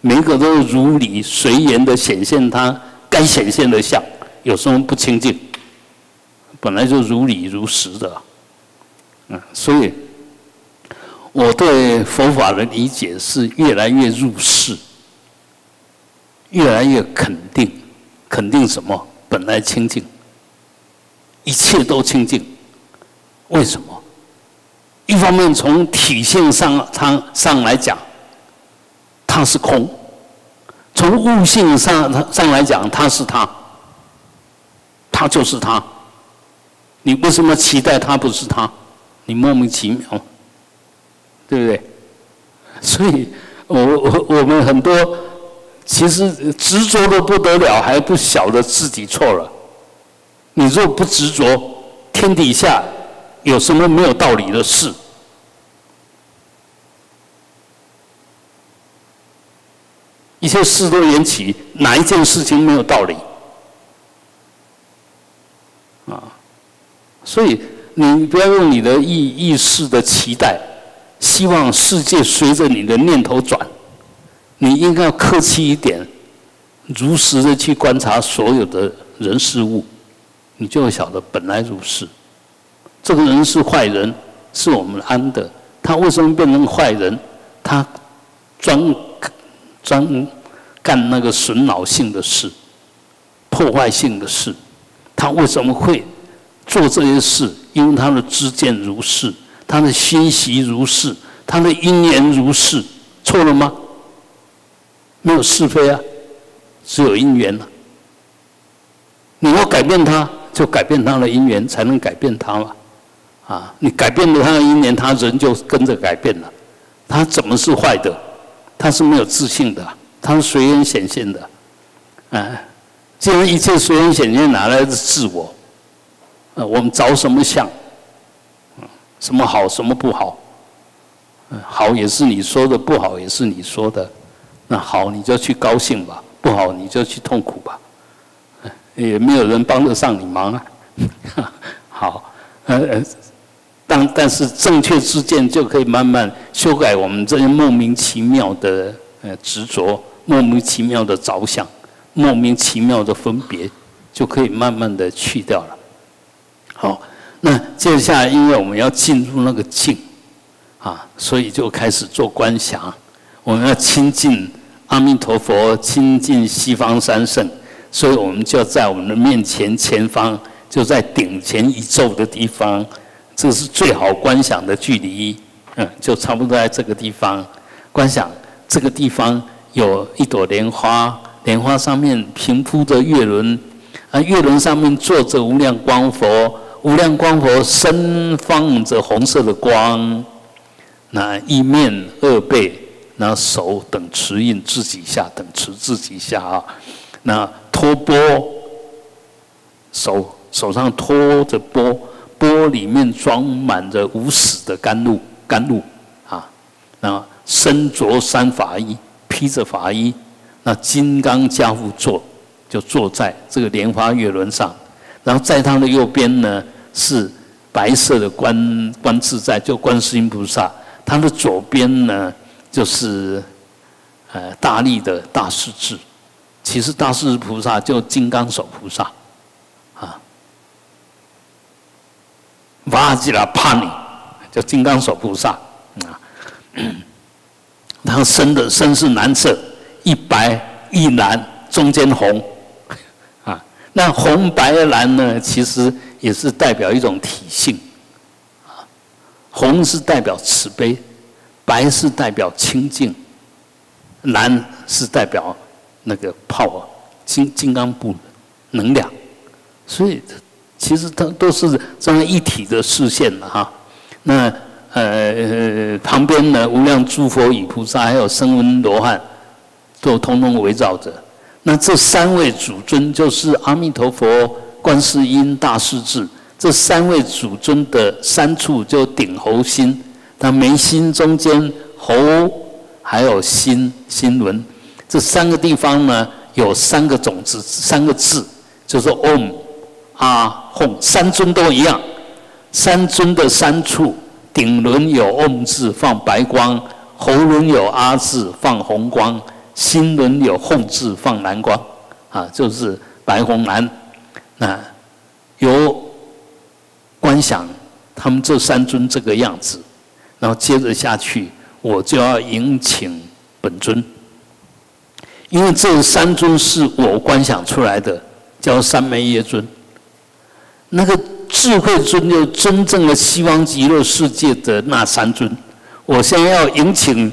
每一个都是如理随缘的显现它该显现的相，有什么不清净？本来就如理如实的，嗯，所以我对佛法的理解是越来越入世，越来越肯定，肯定什么？本来清净，一切都清净。为什么？一方面从体现上它上来讲。它是空，从悟性上上来讲，它是它，它就是它。你为什么期待它不是它？你莫名其妙，对不对？所以，我我我们很多其实执着的不得了，还不晓得自己错了。你若不执着，天底下有什么没有道理的事？一切事都缘起，哪一件事情没有道理？啊，所以你不要用你的意意识的期待，希望世界随着你的念头转。你应该要客气一点，如实的去观察所有的人事物，你就会晓得本来如是。这个人是坏人，是我们安的，他为什么变成坏人？他专。专干那个损脑性的事、破坏性的事，他为什么会做这些事？因为他的知见如是，他的心习如是，他的因缘如是，错了吗？没有是非啊，只有因缘了。你要改变他，就改变他的因缘，才能改变他嘛。啊，你改变了他的因缘，他人就跟着改变了。他怎么是坏的？他是没有自信的，他是随缘显现的，哎，既然一切随缘显现，哪来的自我？呃，我们着什么相？什么好，什么不好？好也是你说的，不好也是你说的。那好，你就去高兴吧；不好，你就去痛苦吧。也没有人帮得上你忙啊。好，呃呃。但但是正确之见就可以慢慢修改我们这些莫名其妙的呃执着，莫名其妙的着想，莫名其妙的分别，就可以慢慢的去掉了。好，那接下来因为我们要进入那个境，啊，所以就开始做观想，我们要亲近阿弥陀佛，亲近西方三圣，所以我们就要在我们的面前前方，就在顶前一宙的地方。这是最好观想的距离，嗯，就差不多在这个地方观想。这个地方有一朵莲花，莲花上面平铺着月轮，啊，月轮上面坐着无量光佛，无量光佛身放着红色的光，那一面二背，那手等持印自己下，等持自己下啊，那托钵，手手上托着钵。钵里面装满着无始的甘露，甘露啊！那身着三法衣，披着法衣，那金刚加护坐，就坐在这个莲花月轮上。然后在他的右边呢，是白色的观观自在，就观世音菩萨。他的左边呢，就是呃大力的大势至。其实大势至菩萨就金刚手菩萨。啊，瓦吉拉帕尼，叫金刚手菩萨啊。他身的身是蓝色，一白一蓝，中间红啊。那红白蓝呢，其实也是代表一种体性啊。红是代表慈悲，白是代表清净，蓝是代表那个泡金金刚部能量，所以。其实它都是这样一体的视线了哈。那呃旁边呢，无量诸佛与菩萨，还有声闻罗汉，都通通围绕着。那这三位主尊就是阿弥陀佛、观世音、大势至。这三位主尊的三处就顶喉心，那眉心中间喉还有心心轮，这三个地方呢有三个种子，三个字，就是 Om。阿吽三尊都一样，三尊的三处顶轮有 Om 字放白光，喉轮有阿字放红光，心轮有吽字放蓝光，啊，就是白红蓝。那有观想他们这三尊这个样子，然后接着下去，我就要迎请本尊，因为这三尊是我观想出来的，叫三昧耶尊。那个智慧尊，就真正的西方极乐世界的那三尊。我现在要迎请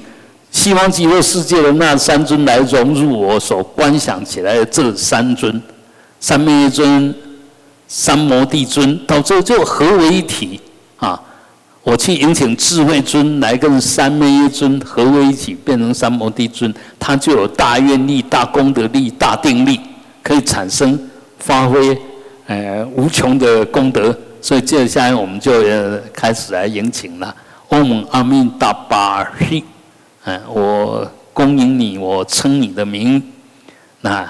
西方极乐世界的那三尊来融入我所观想起来的这三尊：三昧尊、三摩地尊，到最后就合为一体啊！我去迎请智慧尊来跟三昧尊合为一体，变成三摩地尊，它就有大愿力、大功德力、大定力，可以产生发挥。呃无穷的功德。所以接下来我们就开始来迎请了。Om 阿弥达巴西，嗯，我恭迎你，我称你的名，那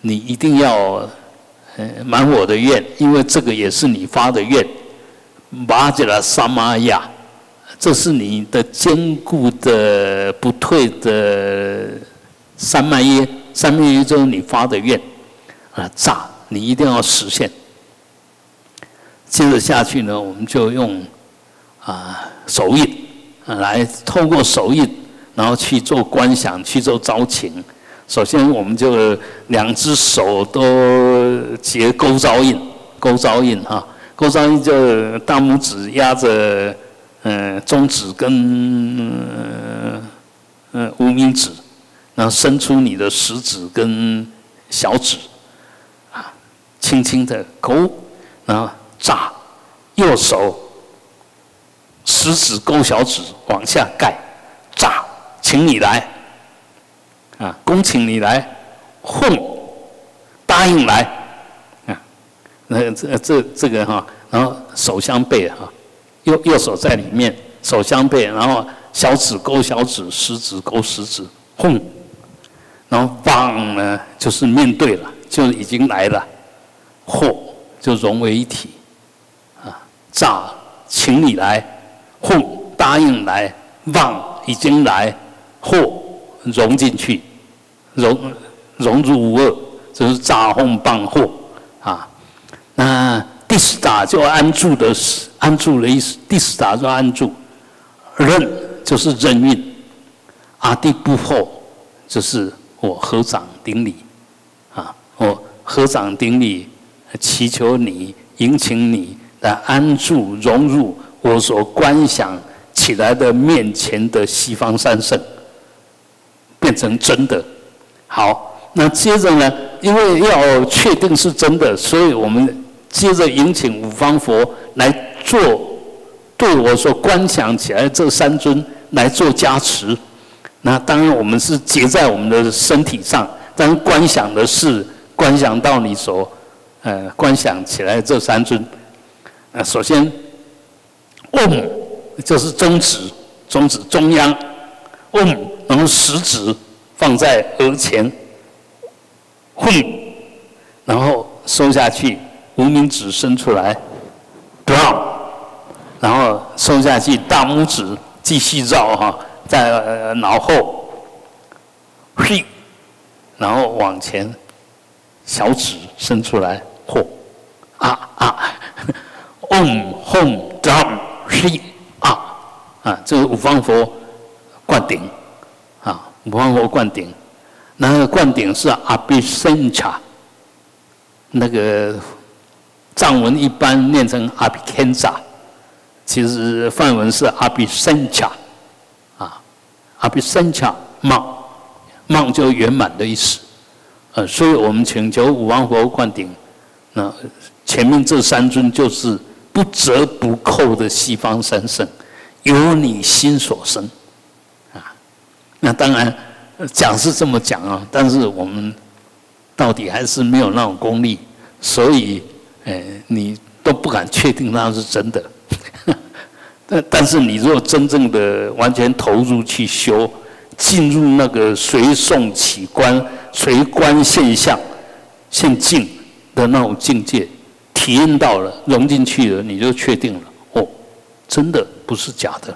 你一定要满我的愿，因为这个也是你发的愿。玛吉拉萨玛亚，这是你的坚固的不退的三脉耶，三脉耶就是你发的愿啊，炸，你一定要实现。接着下去呢，我们就用啊手印来透过手印，然后去做观想，去做招请。首先，我们就两只手都结勾招印，勾招印哈，勾招印就大拇指压着嗯中指跟嗯无名指，然后伸出你的食指跟小指啊，轻轻的勾，然后。炸，右手食指勾小指往下盖，炸，请你来，啊，恭请你来，混，答应来，那这这这个哈，然后手相背哈，右右手在里面，手相背，然后小指勾小指，食指勾食指，轰，然后棒呢就是面对了，就已经来了，或就融为一体。啊炸，请你来；轰，答应来；忘，已经来；或融进去，融融入无二，就是炸、轰、棒、或啊。那第四打就安住的是安住的意思。第四打就安住，任就是任运，阿弟不后就是我合掌顶礼啊，我合掌顶礼，祈求你，迎请你。来安住融入我所观想起来的面前的西方三圣，变成真的。好，那接着呢？因为要确定是真的，所以我们接着迎请五方佛来做对我所观想起来这三尊来做加持。那当然，我们是结在我们的身体上，但观想的是观想到你所呃观想起来这三尊。呃，首先，Om 就是中指，中指中央，Om，然后食指放在额前，混，然后收下去，无名指伸出来，Down，然后收下去，大拇指继续绕哈，在脑后，He，然后往前，小指伸出来，嚯，啊啊。嗡吽张西啊啊，这个五方佛灌顶啊，五方佛灌顶，那个灌顶是阿比森查，那个藏文一般念成阿比肯扎，其实梵文是阿比森查啊，阿比森查梦梦就圆满的意思，呃，所以我们请求五方佛灌顶，那前面这三尊就是。不折不扣的西方三圣，由你心所生，啊，那当然讲是这么讲啊，但是我们到底还是没有那种功力，所以，哎，你都不敢确定那是真的。但但是你若真正的完全投入去修，进入那个随诵起观、随观现象现境的那种境界。体验到了，融进去了，你就确定了。哦，真的不是假的。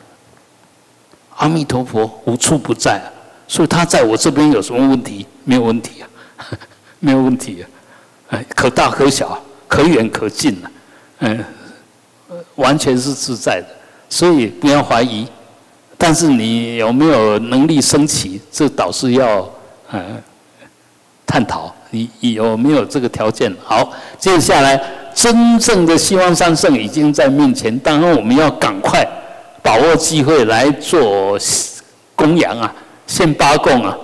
阿弥陀佛无处不在啊，所以他在我这边有什么问题？没有问题啊，没有问题啊。哎，可大可小，可远可近啊。嗯，完全是自在的，所以不要怀疑。但是你有没有能力升起？这倒是要嗯探讨。你有没有这个条件？好，接下来。真正的西方三圣已经在面前，当然我们要赶快把握机会来做供养啊，献八供啊。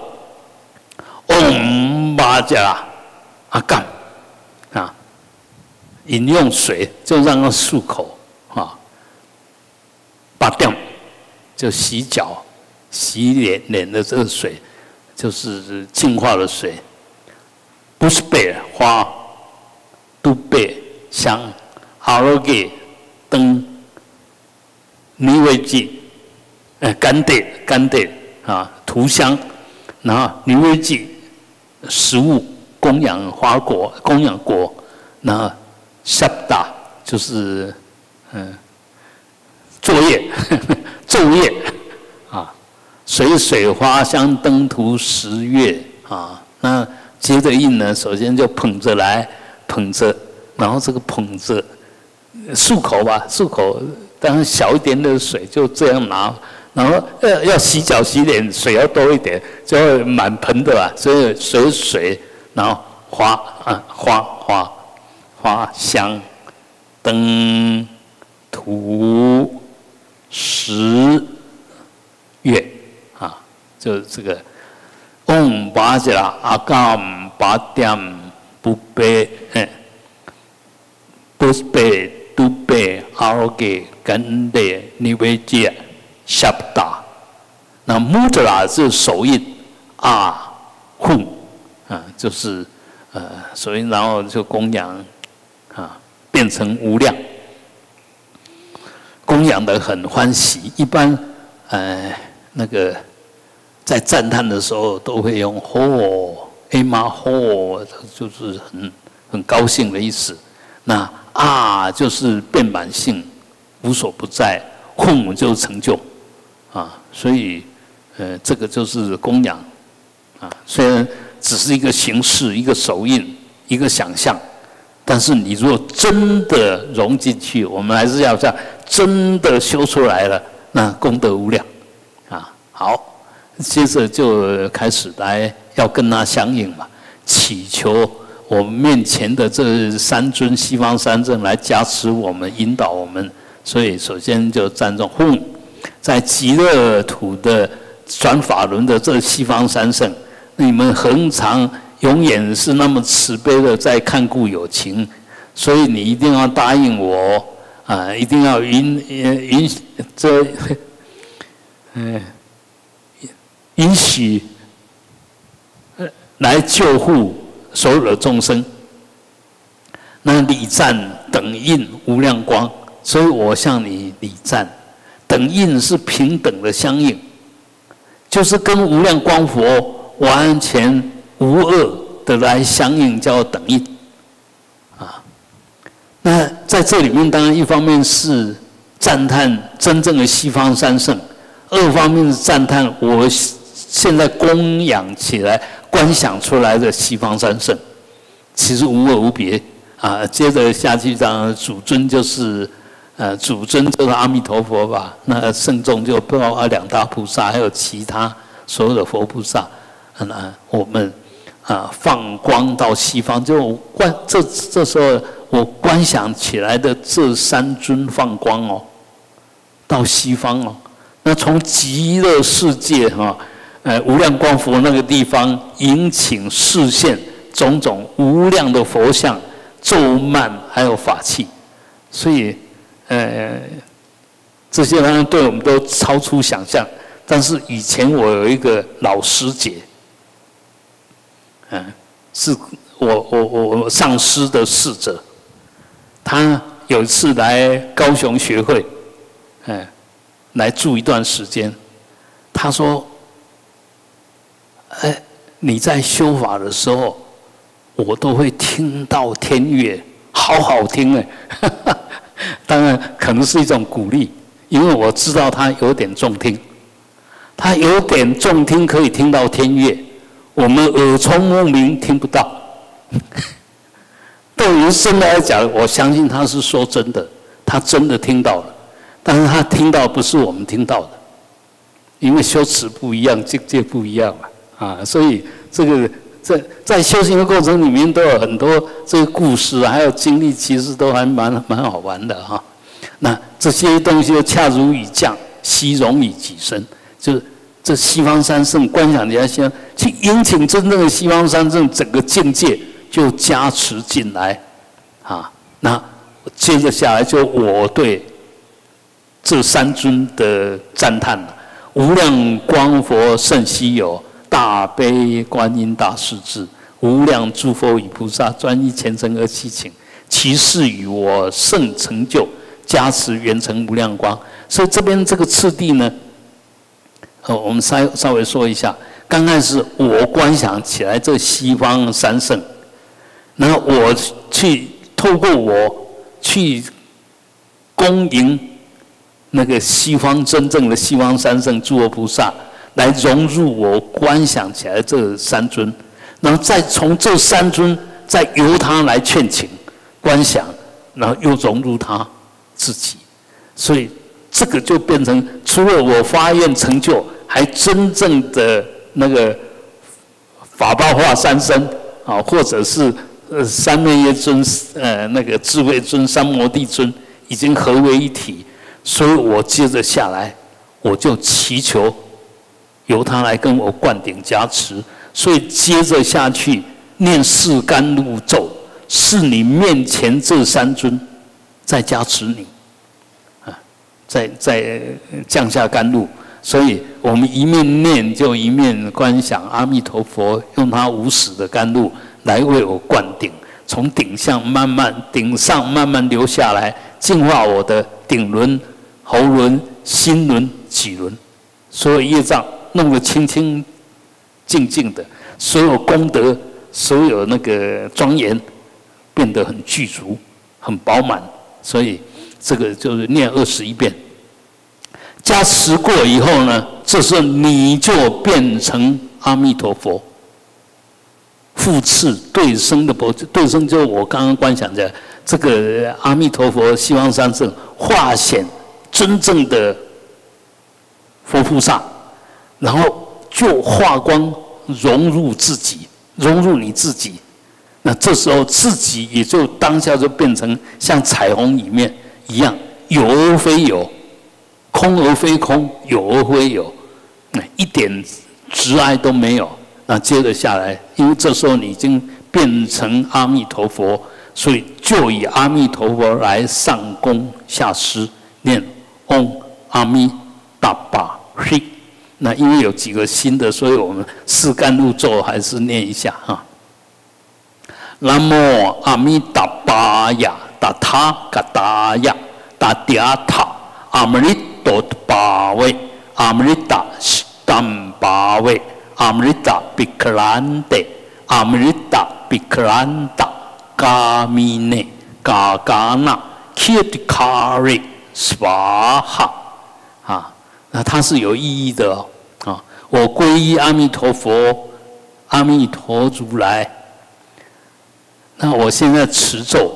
嗡巴加阿干，饮用水就让它漱口啊，把掉就洗脚、洗脸脸的这个水，就是净化的水，不是背花，都背。香，阿罗给灯，泥为祭，呃，甘德甘德啊，涂香，然后泥为祭，食物供养花果，供养果，然后后沙达就是嗯，作业 昼夜啊，水水花香灯涂十月啊，那接着印呢，首先就捧着来，捧着。然后这个捧着漱口吧，漱口，当然小一点的水就这样拿，然后要要洗脚洗脸，水要多一点，就会满盆的吧，所以水水，然后花啊花花花香灯涂十月啊，就是这个嗡巴吉拉阿甘巴点不背嗯。不背都背，阿给跟的你为解下不达。那木德拉是手印啊，混啊，就是呃，所以然后就供养，变成无量，供养的很欢喜。一般呃那个在赞叹的时候都会用嚯，哎妈嚯，就是很很高兴的意思。那啊，就是变满性，无所不在，混就是成就，啊，所以，呃，这个就是供养，啊，虽然只是一个形式、一个手印、一个想象，但是你如果真的融进去，我们还是要这样，真的修出来了，那功德无量，啊，好，接着就开始来要跟他相应嘛，祈求。我们面前的这三尊西方三圣来加持我们、引导我们，所以首先就站中，哼，在极乐土的转法轮的这西方三圣，你们恒常永远是那么慈悲的在看顾有情，所以你一定要答应我啊，一定要允允这，嗯，允许来救护。所有的众生，那礼赞等印无量光，所以我向你礼赞。等印是平等的相应，就是跟无量光佛完全无二的来相应，叫等印。啊，那在这里面，当然一方面是赞叹真正的西方三圣，二方面是赞叹我现在供养起来。观想出来的西方三圣，其实无二无别啊。接着下去讲主尊就是，呃，主尊就是阿弥陀佛吧。那圣众就包括两大菩萨，还有其他所有的佛菩萨。那我们啊放光到西方，就观这这时候我观想起来的这三尊放光哦，到西方哦。那从极乐世界哈。呃，无量光佛那个地方，引请视现种种无量的佛像、咒曼还有法器，所以，呃，这些当然对我们都超出想象。但是以前我有一个老师姐，嗯，是我我我我上师的侍者，他有一次来高雄学会，嗯，来住一段时间，他说。哎，你在修法的时候，我都会听到天乐，好好听哎！当然，可能是一种鼓励，因为我知道他有点重听，他有点重听可以听到天乐，我们耳聪目明听不到。对于生来讲，我相信他是说真的，他真的听到了，但是他听到不是我们听到的，因为修持不一样，境界不一样嘛。啊，所以这个在在修行的过程里面都有很多这个故事，还有经历，其实都还蛮蛮好玩的哈。那这些东西恰如雨降，悉融于己身，就是这西方三圣观想家先去引请真正的西方三圣，整个境界就加持进来啊。那接着下来就我对这三尊的赞叹了，无量光佛甚稀有。大悲观音大势至，无量诸佛与菩萨专一虔诚而祈请，其事与我胜成就，加持圆成无量光。所以这边这个次第呢，呃，我们稍稍微说一下。刚开始我观想起来这西方三圣，然后我去透过我去恭迎那个西方真正的西方三圣诸佛菩萨，来融入我观想起来这三尊，然后再从这三尊再由他来劝请观想，然后又融入他自己，所以这个就变成除了我发愿成就，还真正的。那个法报化三身啊，或者是呃三昧耶尊呃那个智慧尊三摩地尊已经合为一体，所以我接着下来我就祈求由他来跟我灌顶加持，所以接着下去念四甘露咒，是你面前这三尊在加持你，在在降下甘露。所以我们一面念，就一面观想阿弥陀佛用他无始的甘露来为我灌顶，从顶上慢慢顶上慢慢流下来，净化我的顶轮、喉轮、心轮、脊轮，所有业障弄得清清净净的，所有功德、所有那个庄严变得很具足、很饱满。所以这个就是念二十一遍。加持过以后呢，这时候你就变成阿弥陀佛，复次对生的佛，对生就我刚刚观想的这个阿弥陀佛，西方三圣化显真正的佛菩萨，然后就化光融入自己，融入你自己，那这时候自己也就当下就变成像彩虹里面。一样，有而非有。空而非空，有而非有，那一点执爱都没有。那接着下来，因为这时候你已经变成阿弥陀佛，所以就以阿弥陀佛来上供下施，念嗡阿弥达巴嘿。那因为有几个新的，所以我们四甘露咒还是念一下哈。南无阿弥达巴呀，达他嘎达呀，达嗲塔阿弥利。多巴维阿弥达斯坦巴维阿弥达比克兰德阿弥达比克兰达嘎米内嘎嘎那切蒂卡瑞斯瓦哈啊，那它是有意义的啊！我皈依阿弥陀佛，阿弥陀如来。那我现在持咒，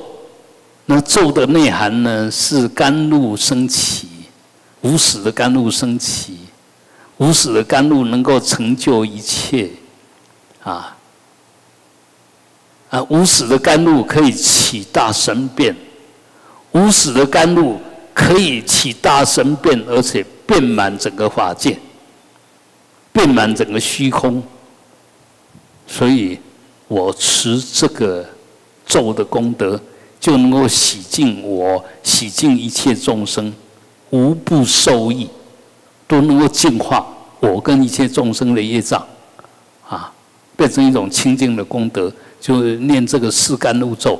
那咒的内涵呢是甘露升起。无始的甘露升起，无始的甘露能够成就一切，啊啊！无始的甘露可以起大神变，无始的甘露可以起大神变，而且遍满整个法界，遍满整个虚空。所以我持这个咒的功德，就能够洗净我，洗净一切众生。无不受益，都能够净化我跟一切众生的业障，啊，变成一种清净的功德。就念这个四甘露咒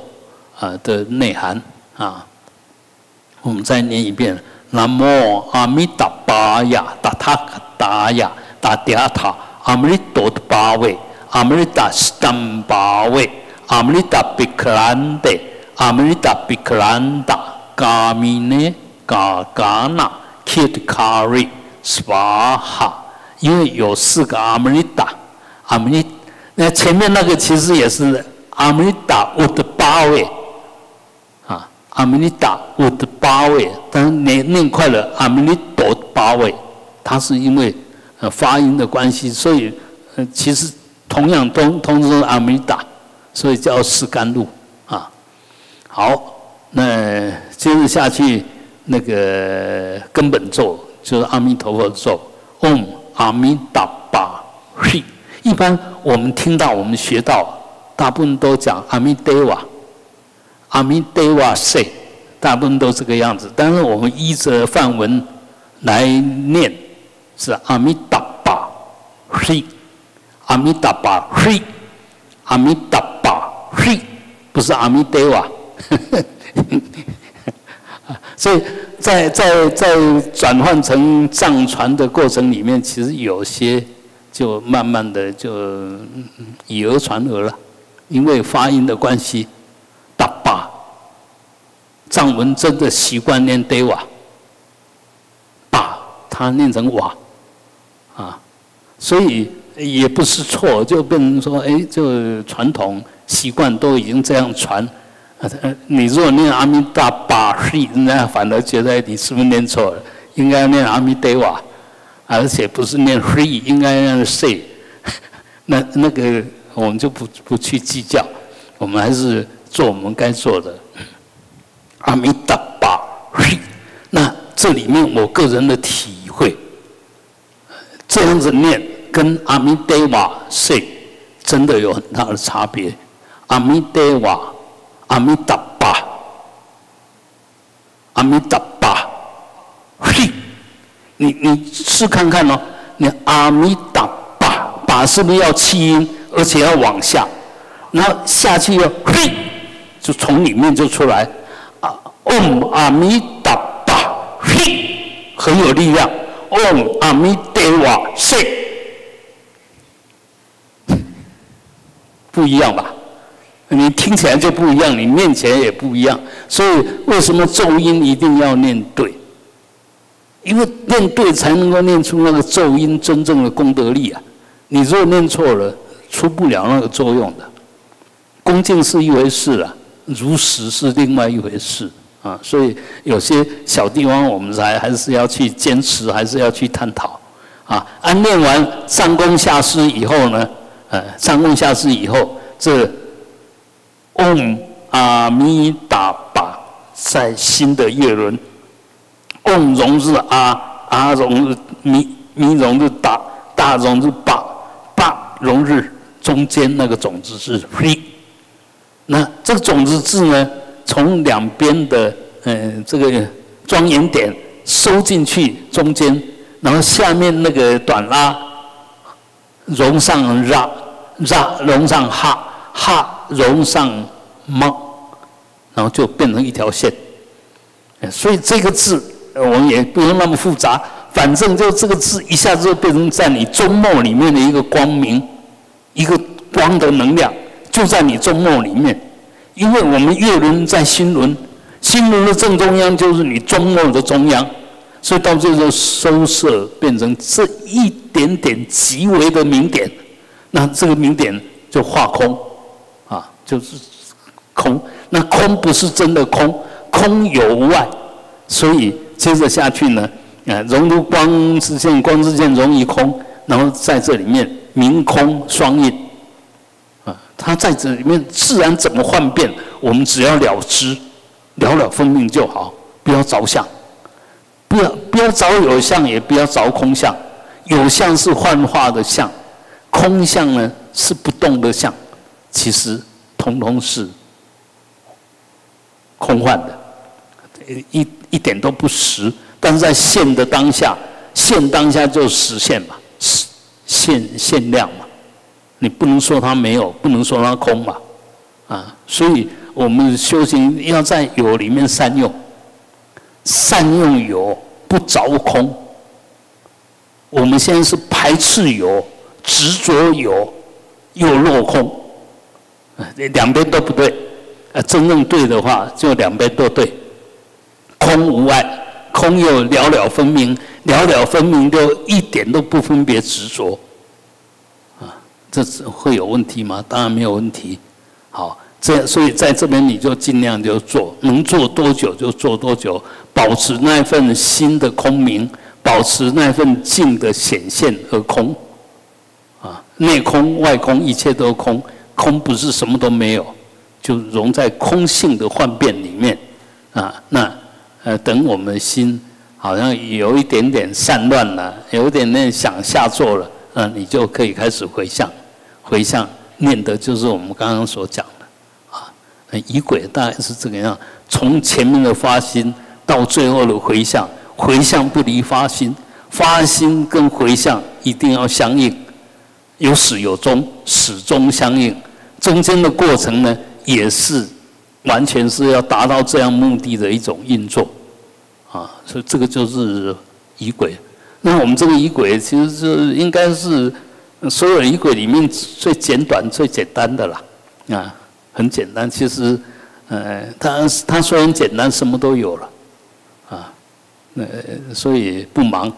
啊的内涵啊，我们再念一遍：南无阿弥达巴呀，达他达呀，达嗲塔，阿弥陀巴维，阿弥达斯坦巴维，阿弥达比克兰德，阿弥达比克兰达，嘎米呢？嘎嘎那 kit kari swaha，因为有四个阿弥达，阿弥那前面那个其实也是阿弥达乌的八位，啊，阿弥达乌的八位，但是念念快了阿弥陀八位，它是因为呃发音的关系，所以呃其实同样都通称阿弥达，所以叫四甘露。好，那接着下去。那个根本咒就是阿弥陀佛咒，嗡阿弥达巴嘿。一般我们听到、我们学到，大部分都讲阿弥陀瓦，阿弥陀瓦塞，大部分都这个样子。但是我们依着梵文来念，是阿弥达巴嘿，阿弥达巴嘿，阿弥达巴嘿，不是阿弥陀瓦，呵 呵所以在在在转换成藏传的过程里面，其实有些就慢慢的就以讹传讹了，因为发音的关系，大巴藏文真的习惯念 deva，把它念成瓦，啊，所以也不是错，就变成说，哎，就传统习惯都已经这样传。你如果念阿弥达巴西，人家反而觉得你是不是念错了？应该念阿弥德瓦，而且不是念 free，应该念 say。那那个我们就不不去计较，我们还是做我们该做的。阿弥达巴西，那这里面我个人的体会，这样子念跟阿弥德瓦 say 真的有很大的差别。阿弥德瓦。阿弥达巴，阿弥达巴，嘿，你你试看看哦，你阿弥达巴，巴是不是要气音，而且要往下，然后下去要嘿，就从里面就出来，啊，嗡阿弥达巴，嘿，很有力量，嗡阿弥德瓦塞，不一样吧？你听起来就不一样，你念起来也不一样。所以为什么咒音一定要念对？因为念对才能够念出那个咒音真正的功德力啊！你如果念错了，出不了那个作用的。恭敬是一回事啊，如实是另外一回事啊。所以有些小地方我们才还是要去坚持，还是要去探讨啊。安念完上供下施以后呢，呃，上供下施以后这。嗡阿弥达巴，在新的月轮。嗡融是阿，阿融是弥，弥融是达，大融是巴，巴融是中间那个种子是呸。那这个种子字呢，从两边的嗯这个庄严点收进去中间，然后下面那个短拉融上拉，拉融上哈。哈融上猫，然后就变成一条线。所以这个字我们也不用那么复杂，反正就这个字一下子就变成在你中末里面的一个光明，一个光的能量就在你中末里面。因为我们月轮在心轮，心轮的正中央就是你中末的中央，所以到最后收摄变成这一点点极为的明点，那这个明点就化空。就是空，那空不是真的空，空有无碍，所以接着下去呢，啊，融入光之见，光之见融于空，然后在这里面明空双印，啊，它在这里面自然怎么幻变，我们只要了知，了了分明就好，不要着相，不要不要着有相，也不要着空相，有相是幻化的相，空相呢是不动的相，其实。通通是空幻的，一一点都不实。但是在现的当下，现当下就实现嘛，现现量嘛。你不能说它没有，不能说它空嘛，啊！所以我们修行要在有里面善用，善用有不着空。我们现在是排斥有，执着有，又落空。两边都不对，啊，真正对的话，就两边都对。空无碍，空又了了分明，了了分明就一点都不分别执着。啊，这是会有问题吗？当然没有问题。好，这所以在这边你就尽量就做，能做多久就做多久，保持那份心的空明，保持那份静的显现和空。啊，内空外空，一切都空。空不是什么都没有，就融在空性的幻变里面，啊，那呃，等我们心好像有一点点散乱了，有一点点想下作了，嗯，你就可以开始回向，回向念的就是我们刚刚所讲的，啊，仪轨大概是这个样，从前面的发心到最后的回向，回向不离发心，发心跟回向一定要相应，有始有终，始终相应。中间的过程呢，也是完全是要达到这样目的的一种运作，啊，所以这个就是仪轨。那我们这个仪轨其实是应该是所有仪轨里面最简短、最简单的啦，啊，很简单。其实，呃，它它虽然简单，什么都有了，啊，呃，所以不忙，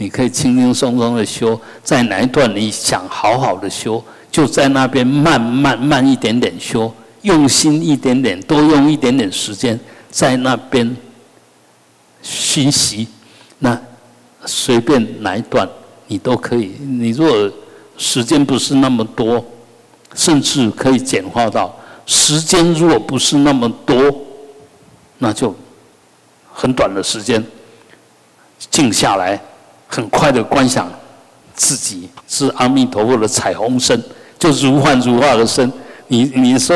你可以轻轻松松的修，在哪一段你想好好的修，就在那边慢慢慢一点点修。用心一点点，多用一点点时间在那边熏习，那随便哪一段你都可以。你如果时间不是那么多，甚至可以简化到时间如果不是那么多，那就很短的时间静下来，很快的观想自己是阿弥陀佛的彩虹身，就如幻如化的身。你你说。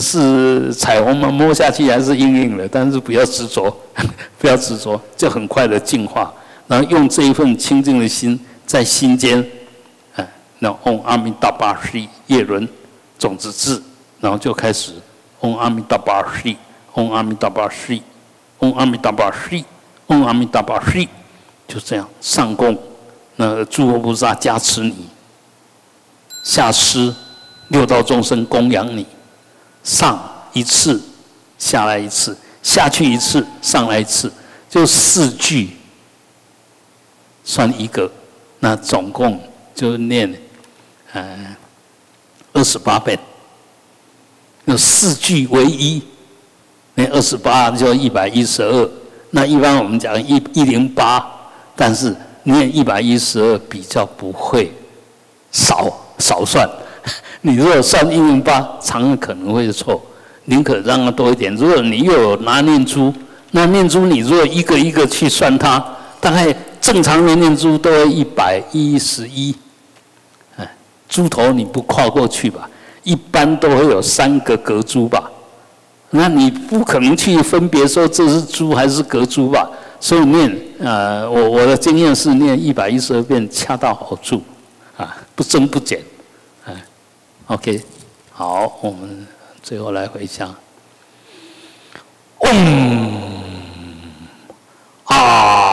是彩虹吗？摸下去还是硬硬的，但是不要执着，不要执着，就很快的净化。然后用这一份清净的心在心间，哎，那嗡阿弥达巴西叶轮种子字，然后就开始嗡阿弥达巴西，嗡阿弥达巴西，嗡阿弥达巴西，嗡阿弥达巴西，就这样上供，那诸佛菩萨加持你，下施六道众生供养你。上一次，下来一次，下去一次，上来一次，就四句，算一个，那总共就念，嗯，二十八遍，那四句为一，那二十八就一百一十二。那一般我们讲一一零八，但是念一百一十二比较不会少少算。你如果算一零八，常可能会错，宁可让它多一点。如果你又有拿念珠，那念珠你如果一个一个去算它，大概正常的念珠都要一百一十一。哎，珠头你不跨过去吧？一般都会有三个隔珠吧？那你不可能去分别说这是珠还是隔珠吧？所以念，呃，我我的经验是念一百一十二遍恰到好处，啊，不增不减，啊，OK，好，我们最后来回想，嗡啊。